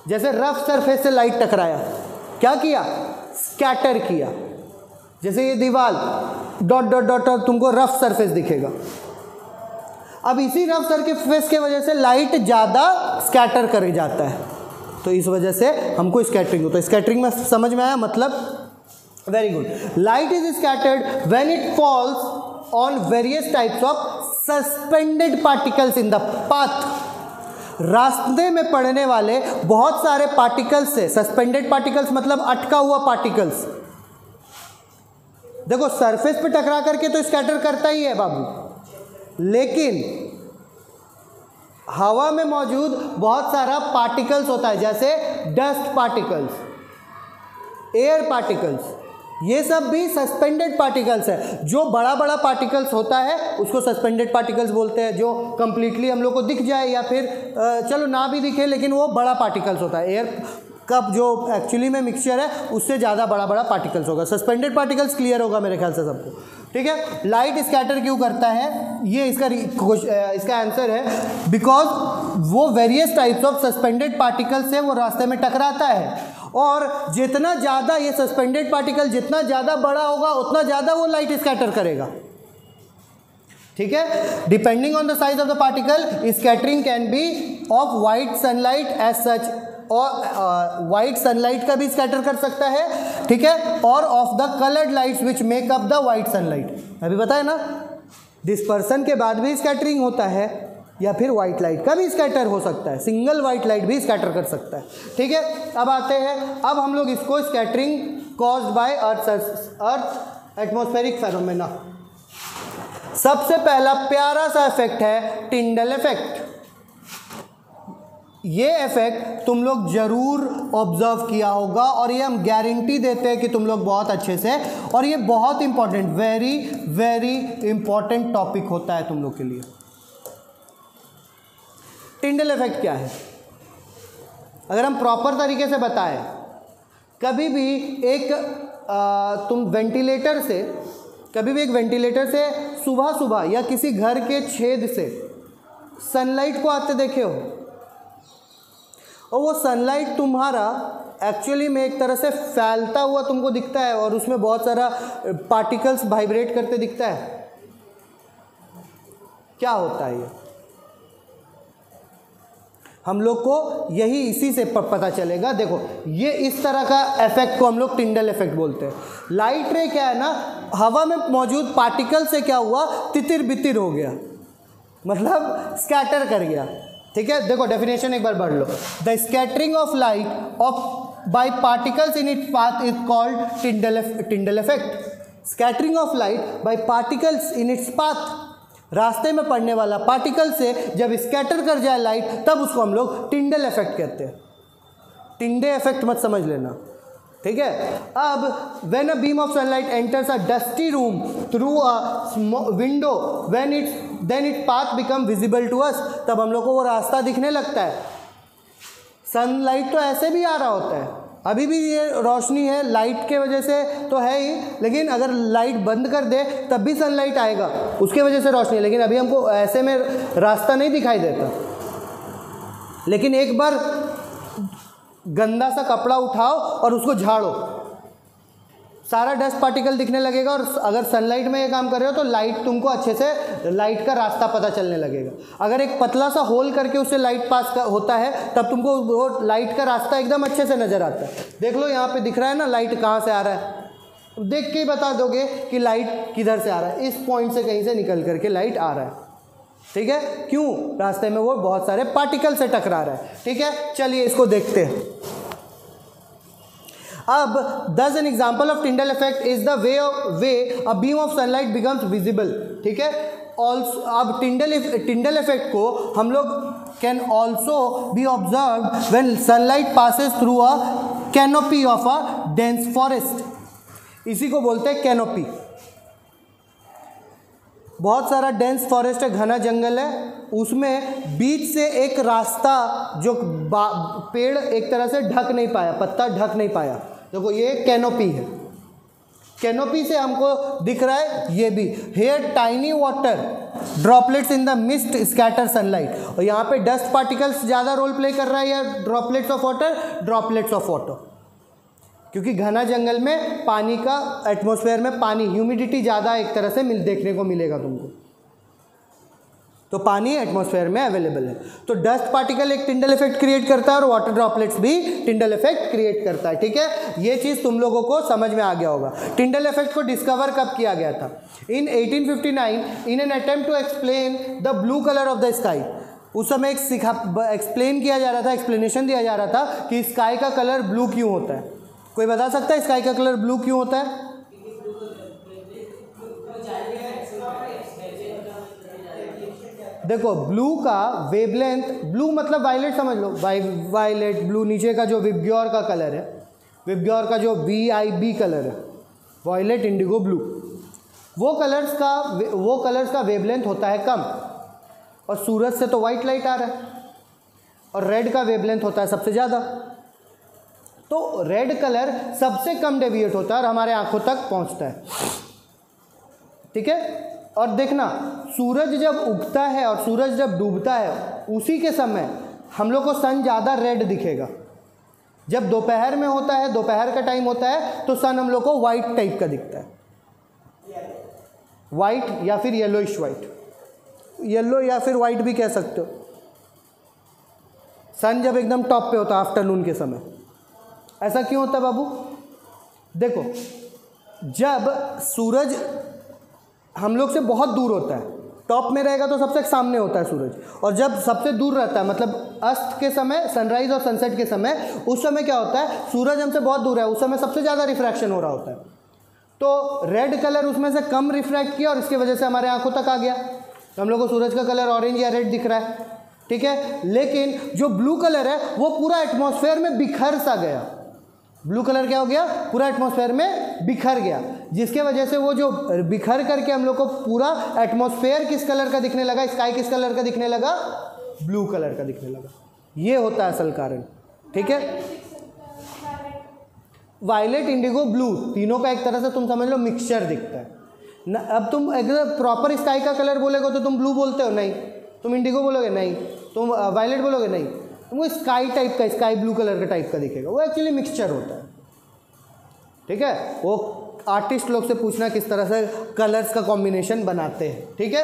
जैसे रफ सरफेस से लाइट टकराया, क्या किया? स्कैटर किया। जैसे ये दीवार डॉट डॉट डॉट डॉट तुमको रफ सरफेस दिखेगा। अब इसी रफ सरफेस के वजह से लाइट ज़्यादा स्कैटर कर जाता है। तो इस वजह से हमको स्कैटरिंग होता है। स्कैटरिंग में समझ में आया? मतलब very good light is scattered when it falls on various types of suspended particles in the path रास्ते में पड़ने वाले बहुत सारे पार्टिकल्स से सस्पेंडेड पार्टिकल्स मतलब अटका हुआ पार्टिकल्स देखो सरफेस पे टकरा करके तो स्कैटर करता ही है बाबू। लेकिन हवा में मौजूद बहुत सारा पार्टिकल्स होता है, जैसे डस्ट पार्टिकल्स एयर पार्टिकल्स ये सब भी सस्पेंडेड पार्टिकल्स है। जो बड़ा बड़ा पार्टिकल्स होता है, उसको सस्पेंडेड पार्टिकल्स बोलते हैं, जो कंप्लीटली हम लोग को दिख जाए या फिर चलो ना भी दिखे, लेकिन वो बड़ा पार्टिकल्स होता है। एयर का जो एक्चुअली में मिक्सचर है, उससे ज़्यादा बड़ा बड़ा पार्टिकल्स होगा। सस्पेंडेड पार्टिकल्स क्लियर होगा मेरे ख्याल से सबको। ठीक है? लाइट स्कैटर क्यों करता है? ये इसका इसका आंसर है। बिकॉज़ वो various types of suspended particle से वो रास्ते में टकराता है। और जितना ज़्यादा ये सस्पेंडेड पार्टिकल जितना ज़्यादा बड़ा होगा, उतना ज़्यादा वो लाइट स्कैटर करेगा। ठीक है? Depending on the size of the particle scattering can be of white sunlight as such और वाइट सनलाइट का भी स्कैटर कर सकता है, ठीक है? और of the coloured lights which make up the white sunlight अभी बताया ना? डिस्पर्सन के बाद भी स्कैटरिंग होता है, या फिर व्हाइट लाइट का भी स्कैटर हो सकता है सिंगल व्हाइट लाइट भी स्कैटर कर सकता है, ठीक है? अब आते हैं, अब हम लोग इसको scattering cause by earth earth atmospheric phenomena सबसे पहला प्यारा सा इफ़ेक्ट है टिंडल इफ़ेक्ट ये इफ़ेक्ट तुम लोग ज़रूर ऑब्ज़र्व किया होगा और ये हम गारंटी देते हैं कि तुम लोग बहुत अच्छे से और ये बहुत important very very important topic होता है तुम लोग के लिए। टिंडल इफ़ेक्ट क्या है? अगर हम प्रॉपर तरीके से बताएँ कभी भी एक आ, तुम वेंटिलेटर से कभी भी एक वेंटिलेटर से सुबह सुबह या किसी घर के छेद से सनलाइट को आते देखे हो और वो सनलाइट तुम्हारा एक्चुअली में एक तरह से फैलता हुआ तुमको दिखता है और उसमें बहुत सारा पार्टिकल्स वाइब्रेट करते दिखता है। क्या होता है ये? हम लोग को यही इसी से पता चलेगा। देखो, ये इस तरह का इफ़ेक्ट को हम लोग टिंडल इफ़ेक्ट बोलते हैं। लाइट रे क्या है ना, हवा में मौजूद पार्टिकल से क्या हुआ? तितिर बितिर हो गया। मतलब स्कैटर कर गया। ठीक है? देखो डेफिनेशन एक बार बढ़ लो. The scattering of light of by particles in it path is called Tyndall Tyndall effect scattering of light by particles in its path रास्ते में पड़ने वाला पार्टिकल से जब स्कैटर कर जाए लाइट तब उसको हम लोग टिंडल इफ़ेक्ट कहते हैं. टिंडे इफ़ेक्ट मत समझ लेना. ठीक है? अब when a beam of sunlight enters a dusty room through a window when it then it path become visible to us तब हम लोग को वो रास्ता दिखने लगता है। सनलाइट तो ऐसे भी आ रहा होता है। अभी भी ये रोशनी है लाइट के वजह से तो है ही, लेकिन अगर लाइट बंद कर दे, तब भी सनलाइट आएगा। उसके वजह से रोशनी है, लेकिन अभी हमको ऐसे में रास्ता नहीं दिखाई देता। लेकिन एक बार गंदा सा कपड़ा उठाओ और उसको झाड़ो। सारा डस्ट पार्टिकल दिखने लगेगा और अगर सनलाइट में ये काम कर रहे हो तो लाइट तुमको अच्छे से लाइट का रास्ता पता चलने लगेगा। अगर एक पतला सा होल करके उससे लाइट पास का होता है, तब तुमको वो लाइट का रास्ता एकदम अच्छे से नज़र आता है। देख लो यहाँ पे दिख रहा है ना लाइट कहाँ से आ रहा है? देख के ही बता दोगे कि लाइट किधर से आ रहा है। इस पॉइंट से कहीं से निकल करके लाइट आ रहा है। ठीक है? क्यों? रास्ते में वो बहुत सारे पार्टिकल से टकरा रहा है। ठीक है? चलिए इसको देखते हैं। अब thus an example of Tyndall effect is the way way a beam of sunlight becomes visible ठीक है? ऑल्सो अब टिंडल टिंडल इफ़ेक्ट को हम लोग can also be observe when sunlight passes through a canopy of a dense forest इसी को बोलते हैं कैनोपी बहुत सारा डेंस फॉरेस्ट है, घना जंगल है। उसमें बीच से एक रास्ता जो पेड़ एक तरह से ढक नहीं पाया, पत्ता ढक नहीं पाया। देखो, ये कैनोपी है। कैनोपी से हमको दिख रहा है, ये भी। Here tiny water droplets in the mist scatter sunlight और यहाँ पे डस्ट पार्टिकल्स ज़्यादा रोल प्ले कर रहा है, या droplets of water droplets of water क्योंकि घना जंगल में पानी का एटमोसफेयर में पानी ह्यूमिडिटी ज़्यादा एक तरह से मिल, देखने को मिलेगा तुमको। तो पानी एटमॉस्फेयर में अवेलेबल है। तो डस्ट पार्टिकल एक टिंडल इफ़ेक्ट क्रिएट करता है और वाटर ड्रॉपलेट्स भी टिंडल इफ़ेक्ट क्रिएट करता है, ठीक है? ये चीज़ तुम लोगों को समझ में आ गया होगा। टिंडल इफ़ेक्ट को डिस्कवर कब किया गया था? In 1859 in an attempt to explain the blue colour of the sky उस समय एक सिखा एक्सप्लेन किया जा रहा था एक्सप्लेनेशन दिया जा रहा था कि स्काई का कलर ब्लू क्यों होता है। कोई बता सकता है स्काई का कलर ब्लू क्यों होता है? देखो, ब्लू का वेवलेंथ ब्लू मतलब वायलेट समझ लो। वायलेट ब्लू, नीचे का जो विबग्योर का कलर है विबग्योर का जो वी आई बी कलर है वायलेट इंडिगो ब्लू वो कलर्स का वो कलर्स का वेवलेंथ होता है कम। और सूरज से तो वाइट लाइट आ रहा है। और रेड का वेवलेंथ होता है सबसे ज़्यादा। तो रेड कलर सबसे कम डेविएट होता है और हमारे आँखों तक पहुँचता है। ठीक है? और देखना, सूरज जब उगता है और सूरज जब डूबता है, उसी के समय हम लोग को सन ज़्यादा रेड दिखेगा। जब दोपहर में होता है, दोपहर का टाइम होता है तो सन हम लोग को वाइट टाइप का दिखता है। वाइट या फिर येलोइश वाइट येलो या फिर वाइट भी कह सकते हो। सन जब एकदम टॉप पे होता है आफ्टरनून के समय। ऐसा क्यों होता है बाबू? देखो, जब सूरज हम लोग से बहुत दूर होता है, टॉप में रहेगा तो सबसे सामने होता है सूरज, और जब सबसे दूर रहता है मतलब अस्त के समय सनराइज और सनसेट के समय, उस समय क्या होता है? सूरज हमसे बहुत दूर है, उस समय सबसे ज़्यादा रिफ्रैक्शन हो रहा होता है। तो रेड कलर उसमें से कम रिफ्रैक्ट किया और इसकी वजह से हमारे आँखों तक आ गया। तो हम लोग को सूरज का कलर ऑरेंज या रेड दिख रहा है, ठीक है? लेकिन जो ब्लू कलर है, वो पूरा एटमॉस्फेयर में बिखर सा गया। ब्लू कलर क्या हो गया? पूरा एटमॉस्फेयर में बिखर गया। जिसके वजह से वो जो बिखर करके हम लोग को पूरा एटमॉस्फेयर किस कलर का दिखने लगा? स्काई किस कलर का दिखने लगा? ब्लू कलर का दिखने लगा। ये होता है असल कारण। ठीक है? वायलेट इंडिगो ब्लू तीनों का एक तरह से तुम समझ लो मिक्सचर दिखता है। न, अब तुम एकदम प्रॉपर स्काई का कलर बोलेगे तो तुम ब्लू बोलते हो? नहीं। तुम इंडिगो बोलोगे? नहीं। तुम वायलेट बोलोगे? नहीं। तुमको स्काई टाइप का स्काई ब्लू कलर का टाइप का दिखेगा। वो एक्चुअली मिक्सचर होता है। ठीक है? वो आर्टिस्ट लोग से पूछना किस तरह से कलर्स का कॉम्बिनेशन बनाते हैं। ठीक है?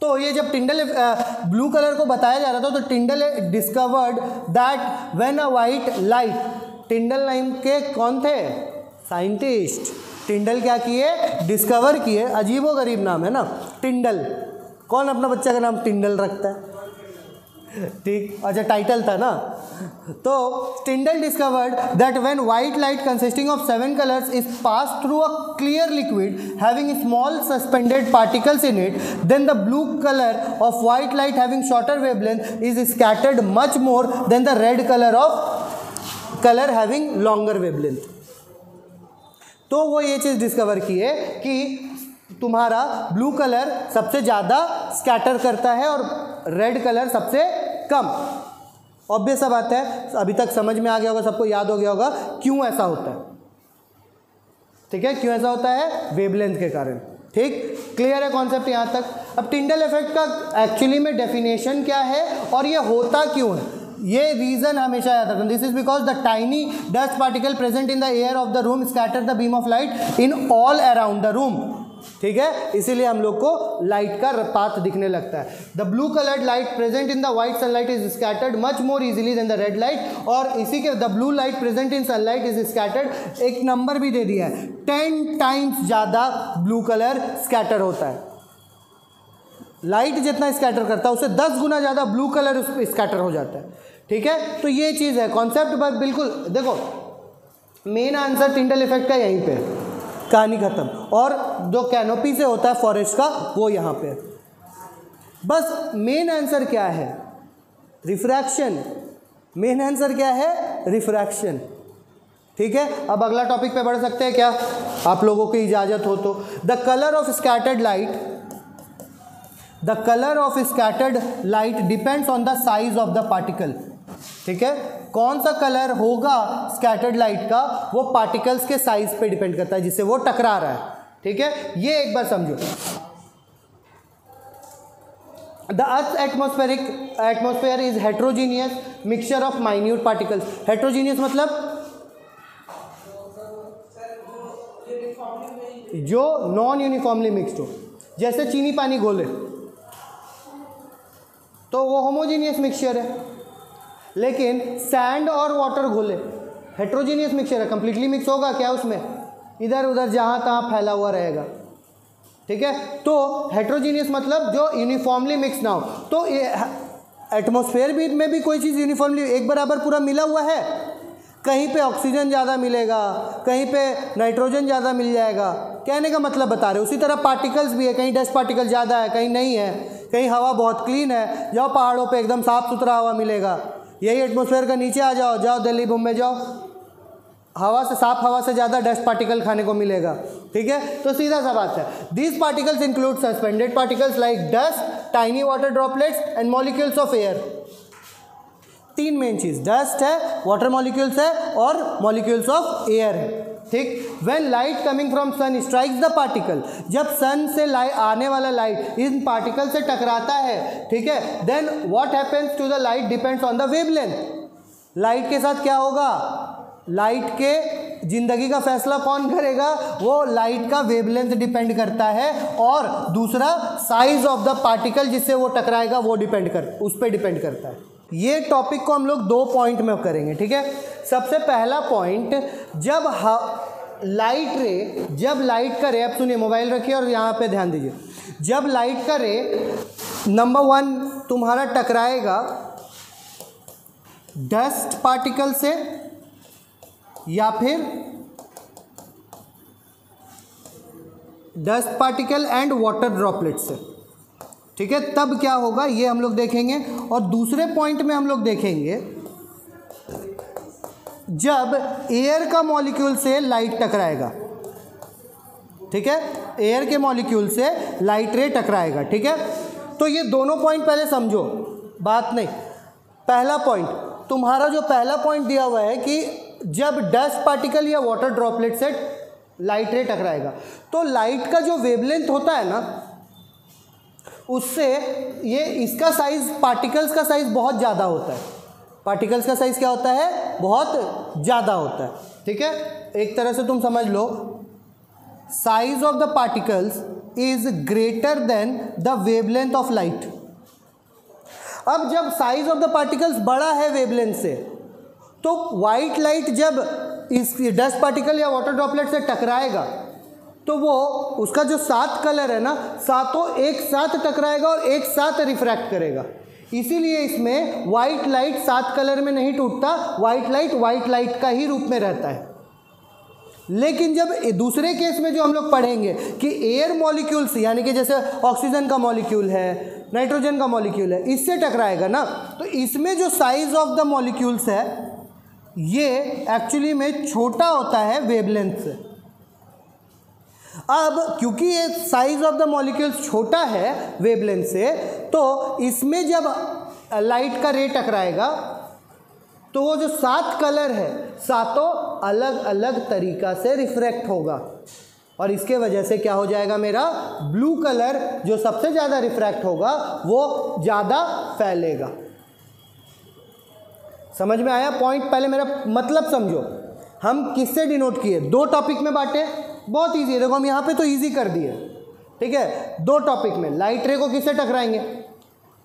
तो ये जब टिंडल ब्लू कलर को बताया जा रहा था तो Tyndall discovered that when a white light Tyndall नाम के कौन थे? साइंटिस्ट टिंडल क्या किए? डिस्कवर किए। अजीबो गरीब नाम है ना। टिंडल कौन अपना बच्चा का नाम टिंडल रखता है? ठीक? अच्छा टाइटल था ना? तो Tyndall discovered that when white light consisting of seven colours is pass through a clear liquid having small suspended particles in it then the blue colour of white light having shorter wavelength is scattered much more than the red colour of colour having longer wavelength तो वो ये चीज़ discover की है कि तुम्हारा blue colour सबसे ज़्यादा scatter करता है और रेड कलर सबसे कम। ऑब्वियस सा बात है, अभी तक समझ में आ गया होगा, सबको याद हो गया होगा, क्यों ऐसा होता है? ठीक है, क्यों ऐसा होता है? वेबलेंथ के कारण। ठीक? क्लियर है कॉन्सेप्ट यहाँ तक? अब टिंडल इफ़ेक्ट का एक्चुअली में डेफिनेशन क्या है और ये होता क्यों है? ये रीजन हमेशा याद रखना। This is because the tiny dust particle present in the air of the room scatter the beam of light in all around the room ठीक है? इसीलिए हम लोग को लाइट का पाथ दिखने लगता है। The blue coloured light present in the white sunlight is scattered much more easily than the red light और इसी के the blue light present in sunlight is scattered एक नंबर भी दे दिया है। टेन टाइम्स ज़्यादा ब्लू कलर स्कैटर होता है। लाइट जितना स्कैटर करता है उससे दस गुना ज़्यादा ब्लू कलर उस पर स्कैटर हो जाता है। ठीक है? तो ये चीज़ है। कॉन्सेप्ट बिल्कुल देखो मेन आंसर टिंडल इफ़ेक्ट का यहीं पे। कहानी ख़त्म। और जो कैनोपी से होता है फॉरेस्ट का, वो यहाँ पे बस मेन आंसर क्या है? रिफ्रैक्शन मेन आंसर क्या है? रिफ्रैक्शन ठीक है? अब अगला टॉपिक पे बढ़ सकते हैं क्या? आप लोगों की इजाज़त हो तो। The colour of scattered light the colour of scattered light depends on the size of the particle ठीक है? कौन सा कलर होगा स्कैटर्ड लाइट का? वो पार्टिकल्स के साइज़ पे डिपेंड करता है, जिससे वो टकरा रहा है। ठीक है? ये एक बार समझो। The earth atmospheric atmosphere is heterogeneous mixture of minute particles heterogeneous मतलब? जो नॉन यूनिफॉर्मली मिक्सड हो। जैसे चीनी पानी घोले तो वो होमोजीनियस मिक्सचर है। लेकिन सैंड और वाटर घोले। हेट्रोजीनियस मिक्सचर है कंप्लीटली मिक्स होगा क्या उसमें? इधर उधर जहाँ तहाँ फैला हुआ रहेगा। ठीक है? तो हेट्रोजीनियस मतलब जो यूनिफॉर्मली मिक्स ना हो। तो ये एटमोसफेयर भी में भी कोई चीज़ यूनिफॉर्मली एक बराबर पूरा मिला हुआ है? कहीं पे ऑक्सीजन ज़्यादा मिलेगा, कहीं पे नाइट्रोजन ज़्यादा मिल जाएगा। कहने का मतलब बता रहे उसी तरह पार्टिकल्स भी है, कहीं डस्ट पार्टिकल ज़्यादा है, कहीं नहीं है। कहीं हवा बहुत क्लीन है, जाओ पहाड़ों पे एकदम साफ़ सुथरा हवा मिलेगा। यही एटमोसफेयर का नीचे आ जाओ जाओ दिल्ली मुंबई जाओ। हवा से, साफ़ हवा से ज़्यादा डस्ट पार्टिकल खाने को मिलेगा, ठीक है? तो सीधा सा बात है। These particles include suspended particles like dust tiny water droplets and molecules of air तीन मेन चीज़ डस्ट है वाटर मॉलिक्यूल्स है और मॉलिक्यूल्स ऑफ़ एयर है। ठीक? When light coming from sun strikes the particle जब सन से लाइट आने वाला लाइट इन पार्टिकल से टकराता है, ठीक है? Then what happens to the light depends on the wavelength light के साथ क्या होगा? लाइट के ज़िंदगी का फैसला कौन करेगा? वो लाइट का वेवलेंथ डिपेंड करता है और दूसरा साइज़ ऑफ़ द पार्टिकल जिससे वो टकराएगा, वो डिपेंड कर, उस पर डिपेंड करता है। ये टॉपिक को हम लोग दो पॉइंट में करेंगे, ठीक है? सबसे पहला पॉइंट जब लाइट रे जब लाइट का रे अब सुनिए मोबाइल रखिए और यहाँ पे ध्यान दीजिए। जब लाइट का रे नंबर वन तुम्हारा टकराएगा डस्ट पार्टिकल से या फिर dust particle and water droplet से। ठीक है? तब क्या होगा? ये हम लोग देखेंगे। और दूसरे पॉइंट में हम लोग देखेंगे, जब एयर का मॉलिक्यूल से लाइट टकराएगा, ठीक है? एयर के मॉलिक्यूल से लाइट रे टकराएगा, ठीक है? तो ये दोनों पॉइंट पहले समझो, बात नहीं। पहला पॉइंट तुम्हारा जो पहला पॉइंट दिया हुआ है कि जब डस्ट पार्टिकल या वाटर ड्रॉपलेट से लाइट रे टकराएगा तो लाइट का जो वेवलेंथ होता है ना उससे ये इसका साइज़ पार्टिकल्स का साइज़ बहुत ज़्यादा होता है। पार्टिकल्स का साइज़ क्या होता है? बहुत ज़्यादा होता है। ठीक है? एक तरह से तुम समझ लो। Size of the particles is greater than the wavelength of light अब जब साइज़ ऑफ़ द पार्टिकल्स बड़ा है वेवलेंथ से तो वाइट लाइट जब इस डस्ट पार्टिकल या वाटर ड्रॉपलेट से टकराएगा तो वो उसका जो सात कलर है ना, सातों एक साथ टकराएगा और एक साथ रिफ्रैक्ट करेगा। इसीलिए इसमें वाइट लाइट सात कलर में नहीं टूटता वाइट लाइट वाइट लाइट का ही रूप में रहता है। लेकिन जब दूसरे केस में जो हम लोग पढ़ेंगे कि एयर मॉलिक्यूल्स यानी कि जैसे ऑक्सीजन का मॉलिक्यूल है नाइट्रोजन का मॉलिक्यूल है, इससे टकराएगा ना तो इसमें जो साइज़ ऑफ़ द मॉलिक्यूल्स है, ये एक्चुअली में छोटा होता है वेवलेंथ से। अब क्योंकि ये साइज़ ऑफ़ द मॉलिक्यूल्स छोटा है वेवलेंथ से तो इसमें जब लाइट का रे टकराएगा तो वो जो सात कलर है, सातों अलग अलग तरीका से रिफ्रैक्ट होगा। और इसके वजह से क्या हो जाएगा मेरा ब्लू कलर जो सबसे ज़्यादा रिफ्रैक्ट होगा, वो ज़्यादा फैलेगा। समझ में आया पॉइंट पहले मेरा मतलब समझो। हम किससे डिनोट किए? दो टॉपिक में बांटे। बहुत ईजी है। देखो, हम यहाँ पे तो ईजी कर दिए। ठीक है? दो टॉपिक में लाइट रे को किससे टकराएँगे?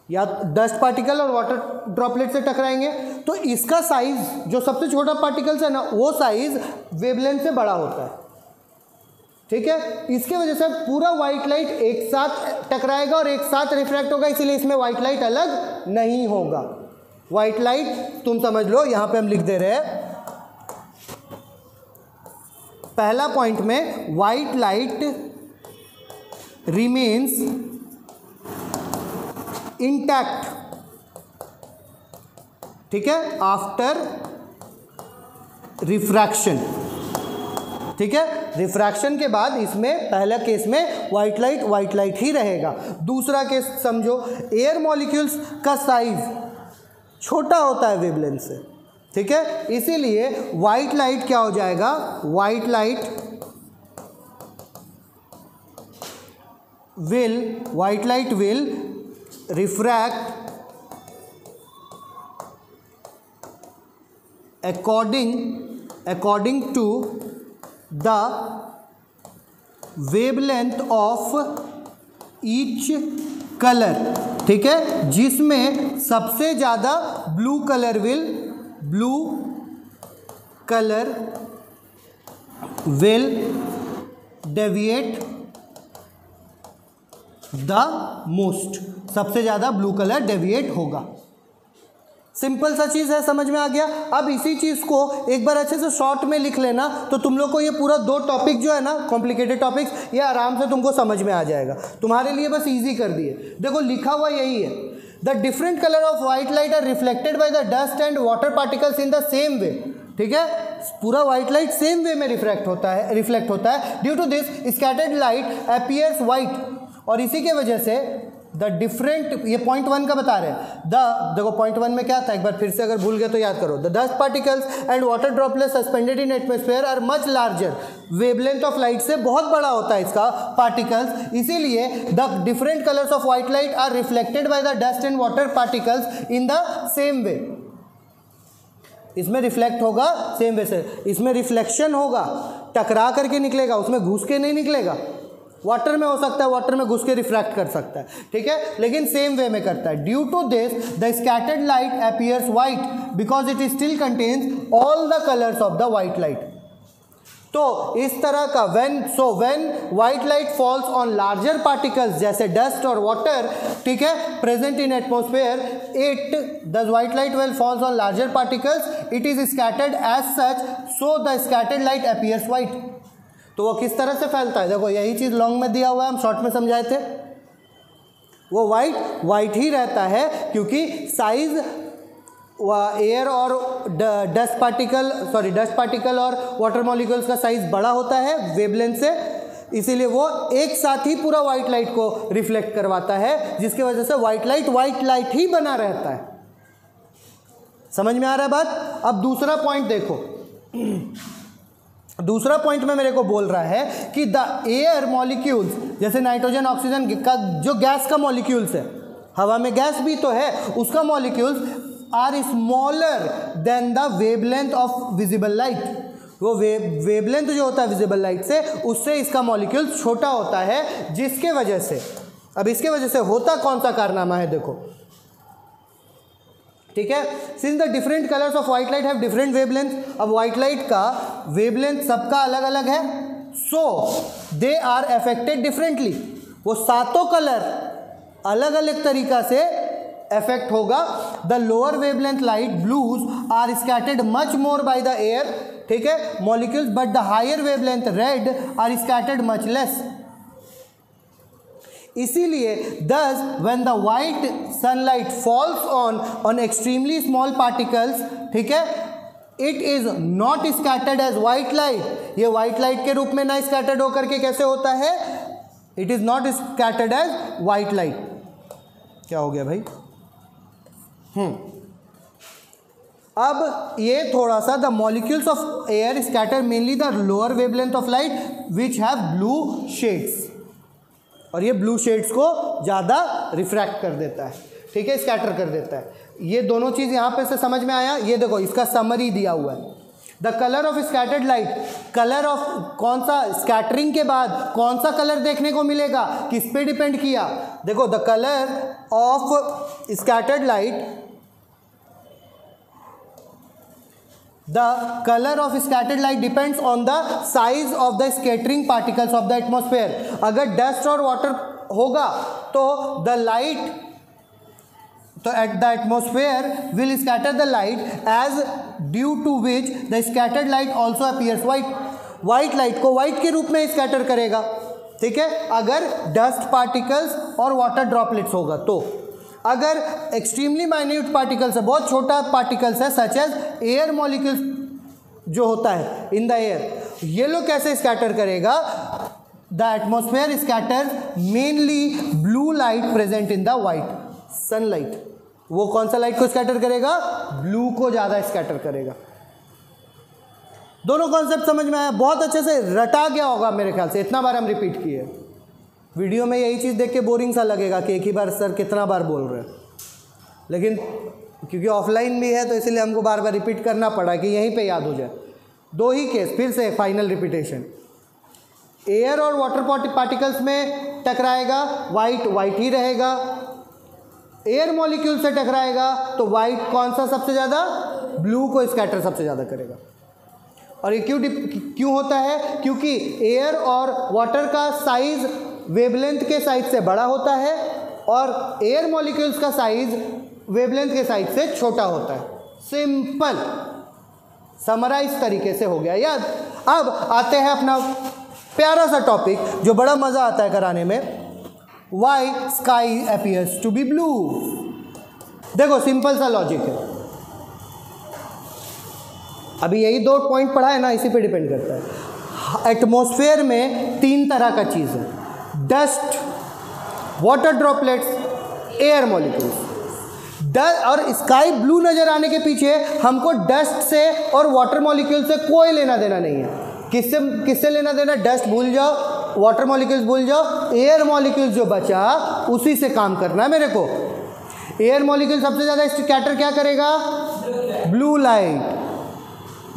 या डस्ट पार्टिकल और वाटर ड्रॉपलेट से टकराएँगे? तो इसका साइज़ जो सबसे छोटा पार्टिकल्स है ना, वो साइज़ वेवलेंथ से बड़ा होता है। ठीक है? इसके वजह से पूरा व्हाइट लाइट एक साथ टकराएगा और एक साथ रिफ्रैक्ट होगा, इसीलिए इसमें व्हाइट लाइट अलग नहीं होगा। व्हाइट लाइट तुम समझ लो, यहाँ पे हम लिख दे रहे हैं। पहला पॉइंट में व्हाइट लाइट रिमेन्स इंटैक्ट ठीक है? आफ्टर रिफ्रैक्शन ठीक है? रिफ्रैक्शन के बाद इसमें, पहला केस में व्हाइट लाइट व्हाइट लाइट ही रहेगा। दूसरा केस समझो एयर मॉलिक्यूल्स का साइज़ छोटा होता है वेवलेंथ से। ठीक है? इसीलिए व्हाइट लाइट क्या हो जाएगा? White light will white light will refract according according to the wavelength of each colour ठीक है? जिसमें सबसे ज़्यादा blue colour will blue colour will deviate the most. सबसे ज़्यादा ब्लू कलर डेविएट होगा। सिंपल सा चीज़ है, समझ में आ गया? अब इसी चीज़ को एक बार अच्छे से शॉर्ट में लिख लेना तो तुम लोग को ये पूरा दो टॉपिक जो है ना कॉम्प्लिकेटेड टॉपिक्स ये आराम से तुमको समझ में आ जाएगा। तुम्हारे लिए बस इजी कर दिए। देखो, लिखा हुआ यही है। The different colour of white light are reflected by the dust and water particles in the same way ठीक है? पूरा व्हाइट लाइट सेम वे में रिफ्लेक्ट होता है रिफ्लेक्ट होता है। Due to this scattered light appears white और इसी के वजह से द डिफरेंट ये पॉइंट वन का बता रहे हैं। द देखो पॉइंट वन में क्या था? एक बार फिर से अगर भूल गए तो याद करो। The dust particles and water droplet suspended in atmosphere are much larger wavelength of light से बहुत बड़ा होता है इसका पार्टिकल्स इसीलिए the different colours of white light are reflected by the dust and water particles in the same way इसमें reflect होगा same way से। इसमें रिफ्लेक्शन होगा। टकरा करके निकलेगा। उसमें घुस के नहीं निकलेगा। वाटर में हो सकता है वाटर में घुस के रिफ्रैक्ट कर सकता है, ठीक है? लेकिन सेम वे में करता है। Due to this the scattered light appears white because it still contains all the colours of the white light तो इस तरह का when so when white light falls on larger particles जैसे डस्ट और water ठीक है? Present in atmosphere it the white light well falls on larger particles it is scattered as such so the scattered light appears white तो वो किस तरह से फैलता है? देखो, यही चीज़ लॉन्ग में दिया हुआ है, हम शॉर्ट में समझाए थे। वो वाइट वाइट ही रहता है क्योंकि साइज़ एयर और dust particle sorry dust particle और वाटर मॉलिक्यूल्स का साइज़ बड़ा होता है वेवलेंथ से। इसीलिए वो एक साथ ही पूरा व्हाइट लाइट को रिफ्लेक्ट करवाता है, जिसकी वजह से व्हाइट लाइट व्हाइट लाइट ही बना रहता है। समझ में आ रहा है बात? अब दूसरा पॉइंट देखो। दूसरा पॉइंट में मेरे को बोल रहा है कि द एयर मॉलिक्यूल्स जैसे नाइट्रोजन ऑक्सीजन का जो गैस का मॉलिक्यूल्स है, हवा में गैस भी तो है, उसका molecules are smaller than the wavelength of visible light वो वेव वेवलेंथ जो होता है विजिबल लाइट से, उससे इसका मॉलिक्यूल छोटा होता है, जिसके वजह से अब इसके वजह से होता कौन सा कारनामा है, देखो। ठीक है? Since the different colours of white light have different wavelength अब व्हाइट लाइट का वेवलेंथ सबका अलग अलग है। So they are affected differently वो सातों कलर अलग अलग तरीका से इफ़ेक्ट होगा। The lower wavelength light blues are scattered much more by the air ठीक है? Molecules but the higher wavelength red are scattered much less इसीलिए thus when the white sunlight falls on on extremely small particles ठीक है it is not scattered as white light ये white light के रूप में ना स्कैटर्ड होकर के कैसे होता है? It is not scattered as white light क्या हो गया भाई? हम्म। अब ये थोड़ा सा the molecules of air scatter mainly the lower wavelength of light which have blue shades और ये ब्लू शेड्स को ज़्यादा रिफ्रैक्ट कर देता है, ठीक है? स्कैटर कर देता है। ये दोनों चीज़ यहाँ पे से समझ में आया? ये देखो, इसका समरी दिया हुआ है। The colour of scattered light colour of कौन सा स्कैटरिंग के बाद कौन सा कलर देखने को मिलेगा? किस पे डिपेंड किया? देखो the colour of scattered light The color of scattered light depends on the size of the scattering particles of the atmosphere. अगर dust और water होगा तो the light तो at the atmosphere will scatter the light as due to which the scattered light also appears white. white light को white के रूप में scatter करेगा ठीक है अगर डस्ट पार्टिकल्स और वाटर ड्रॉपलेट्स होगा तो अगर एक्सट्रीमली माइन्यूट पार्टिकल्स है, बहुत छोटा पार्टिकल्स है सच एज एयर मॉलिक्यूल्स जो होता है इन द एयर ये लोग कैसे स्कैटर करेगा? The atmosphere scatter mainly blue light present in the white sunlight वो कौन सा लाइट को स्कैटर करेगा? ब्लू को ज़्यादा स्कैटर करेगा। दोनों कॉन्सेप्ट समझ में आया? बहुत अच्छे से रटा गया होगा मेरे ख्याल से। इतना बार हम रिपीट किए वीडियो में यही चीज़ देख के बोरिंग सा लगेगा कि एक ही बार सर कितना बार बोल रहे हैं। लेकिन क्योंकि ऑफलाइन भी है तो इसलिए हमको बार बार रिपीट करना पड़ा कि यहीं पे याद हो जाए। दो ही केस, फिर से फाइनल रिपीटेशन एयर और वाटर पार्टिकल्स में टकराएगा वाइट वाइट ही रहेगा। एयर मॉलिक्यूल से टकराएगा तो वाइट कौन सा सबसे ज़्यादा? ब्लू को स्कैटर सबसे ज़्यादा करेगा। और ये क्यों क्यों होता है? क्योंकि एयर और वाटर का साइज़ वेवलेंथ के साइज़ से बड़ा होता है और एयर मॉलिक्यूल्स का साइज़ वेवलेंथ के साइज़ से छोटा होता है। सिंपल समराइज तरीके से हो गया। याद। अब आते हैं अपना प्यारा सा टॉपिक जो बड़ा मज़ा आता है कराने में। Why sky appears to be blue देखो सिंपल सा लॉजिक है। अभी यही दो पॉइंट पढ़ा है ना, इसी पे डिपेंड करता है। एटमॉस्फेयर में तीन तरह का चीज़ है। Dust water droplets air molecules और स्काई ब्लू नज़र आने के पीछे हमको डस्ट से और वाटर मॉलिक्यूल से कोई लेना देना नहीं है। किससे किससे लेना देना? डस्ट भूल जाओ वाटर मॉलिक्यूल्स भूल जाओ एयर मॉलिक्यूल्स जो बचा, उसी से काम करना है मेरे को। एयर मॉलिक्यूल सबसे ज़्यादा स्कैटर क्या करेगा? ब्लू लाइट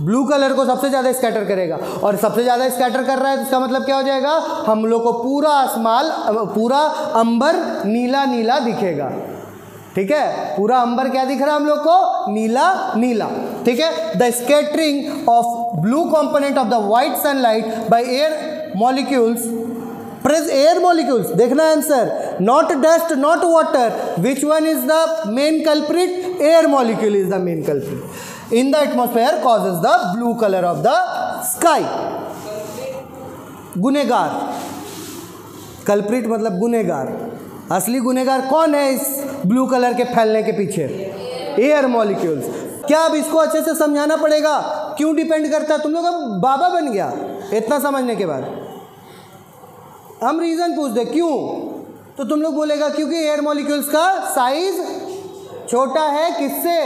ब्लू कलर को सबसे ज़्यादा स्कैटर करेगा। और सबसे ज़्यादा स्कैटर कर रहा है तो इसका मतलब क्या हो जाएगा? हम लोग को पूरा आसमान पूरा अंबर नीला नीला दिखेगा। ठीक है? पूरा अंबर क्या दिख रहा है हम लोग को? नीला नीला। ठीक है? The scattering of blue component of the white sunlight by air molecules press air molecules देखना answer not dust not water which one is the main culprit air molecule is the main culprit in the atmosphere causes the blue colour of the sky गुनेगार culprit मतलब गुनेगार असली गुनेगार कौन है इस blue colour के फैलने के पीछे एयर मॉलिक्यूल्स क्या अब इसको अच्छे से समझाना पड़ेगा क्यों डिपेंड करता है तुम लोग अब बाबा बन गया इतना समझने के बाद हम रीज़न पूछ दे क्यों तो तुम लोग बोलेगा क्योंकि एयर मॉलिक्यूल्स का साइज़ छोटा है किससे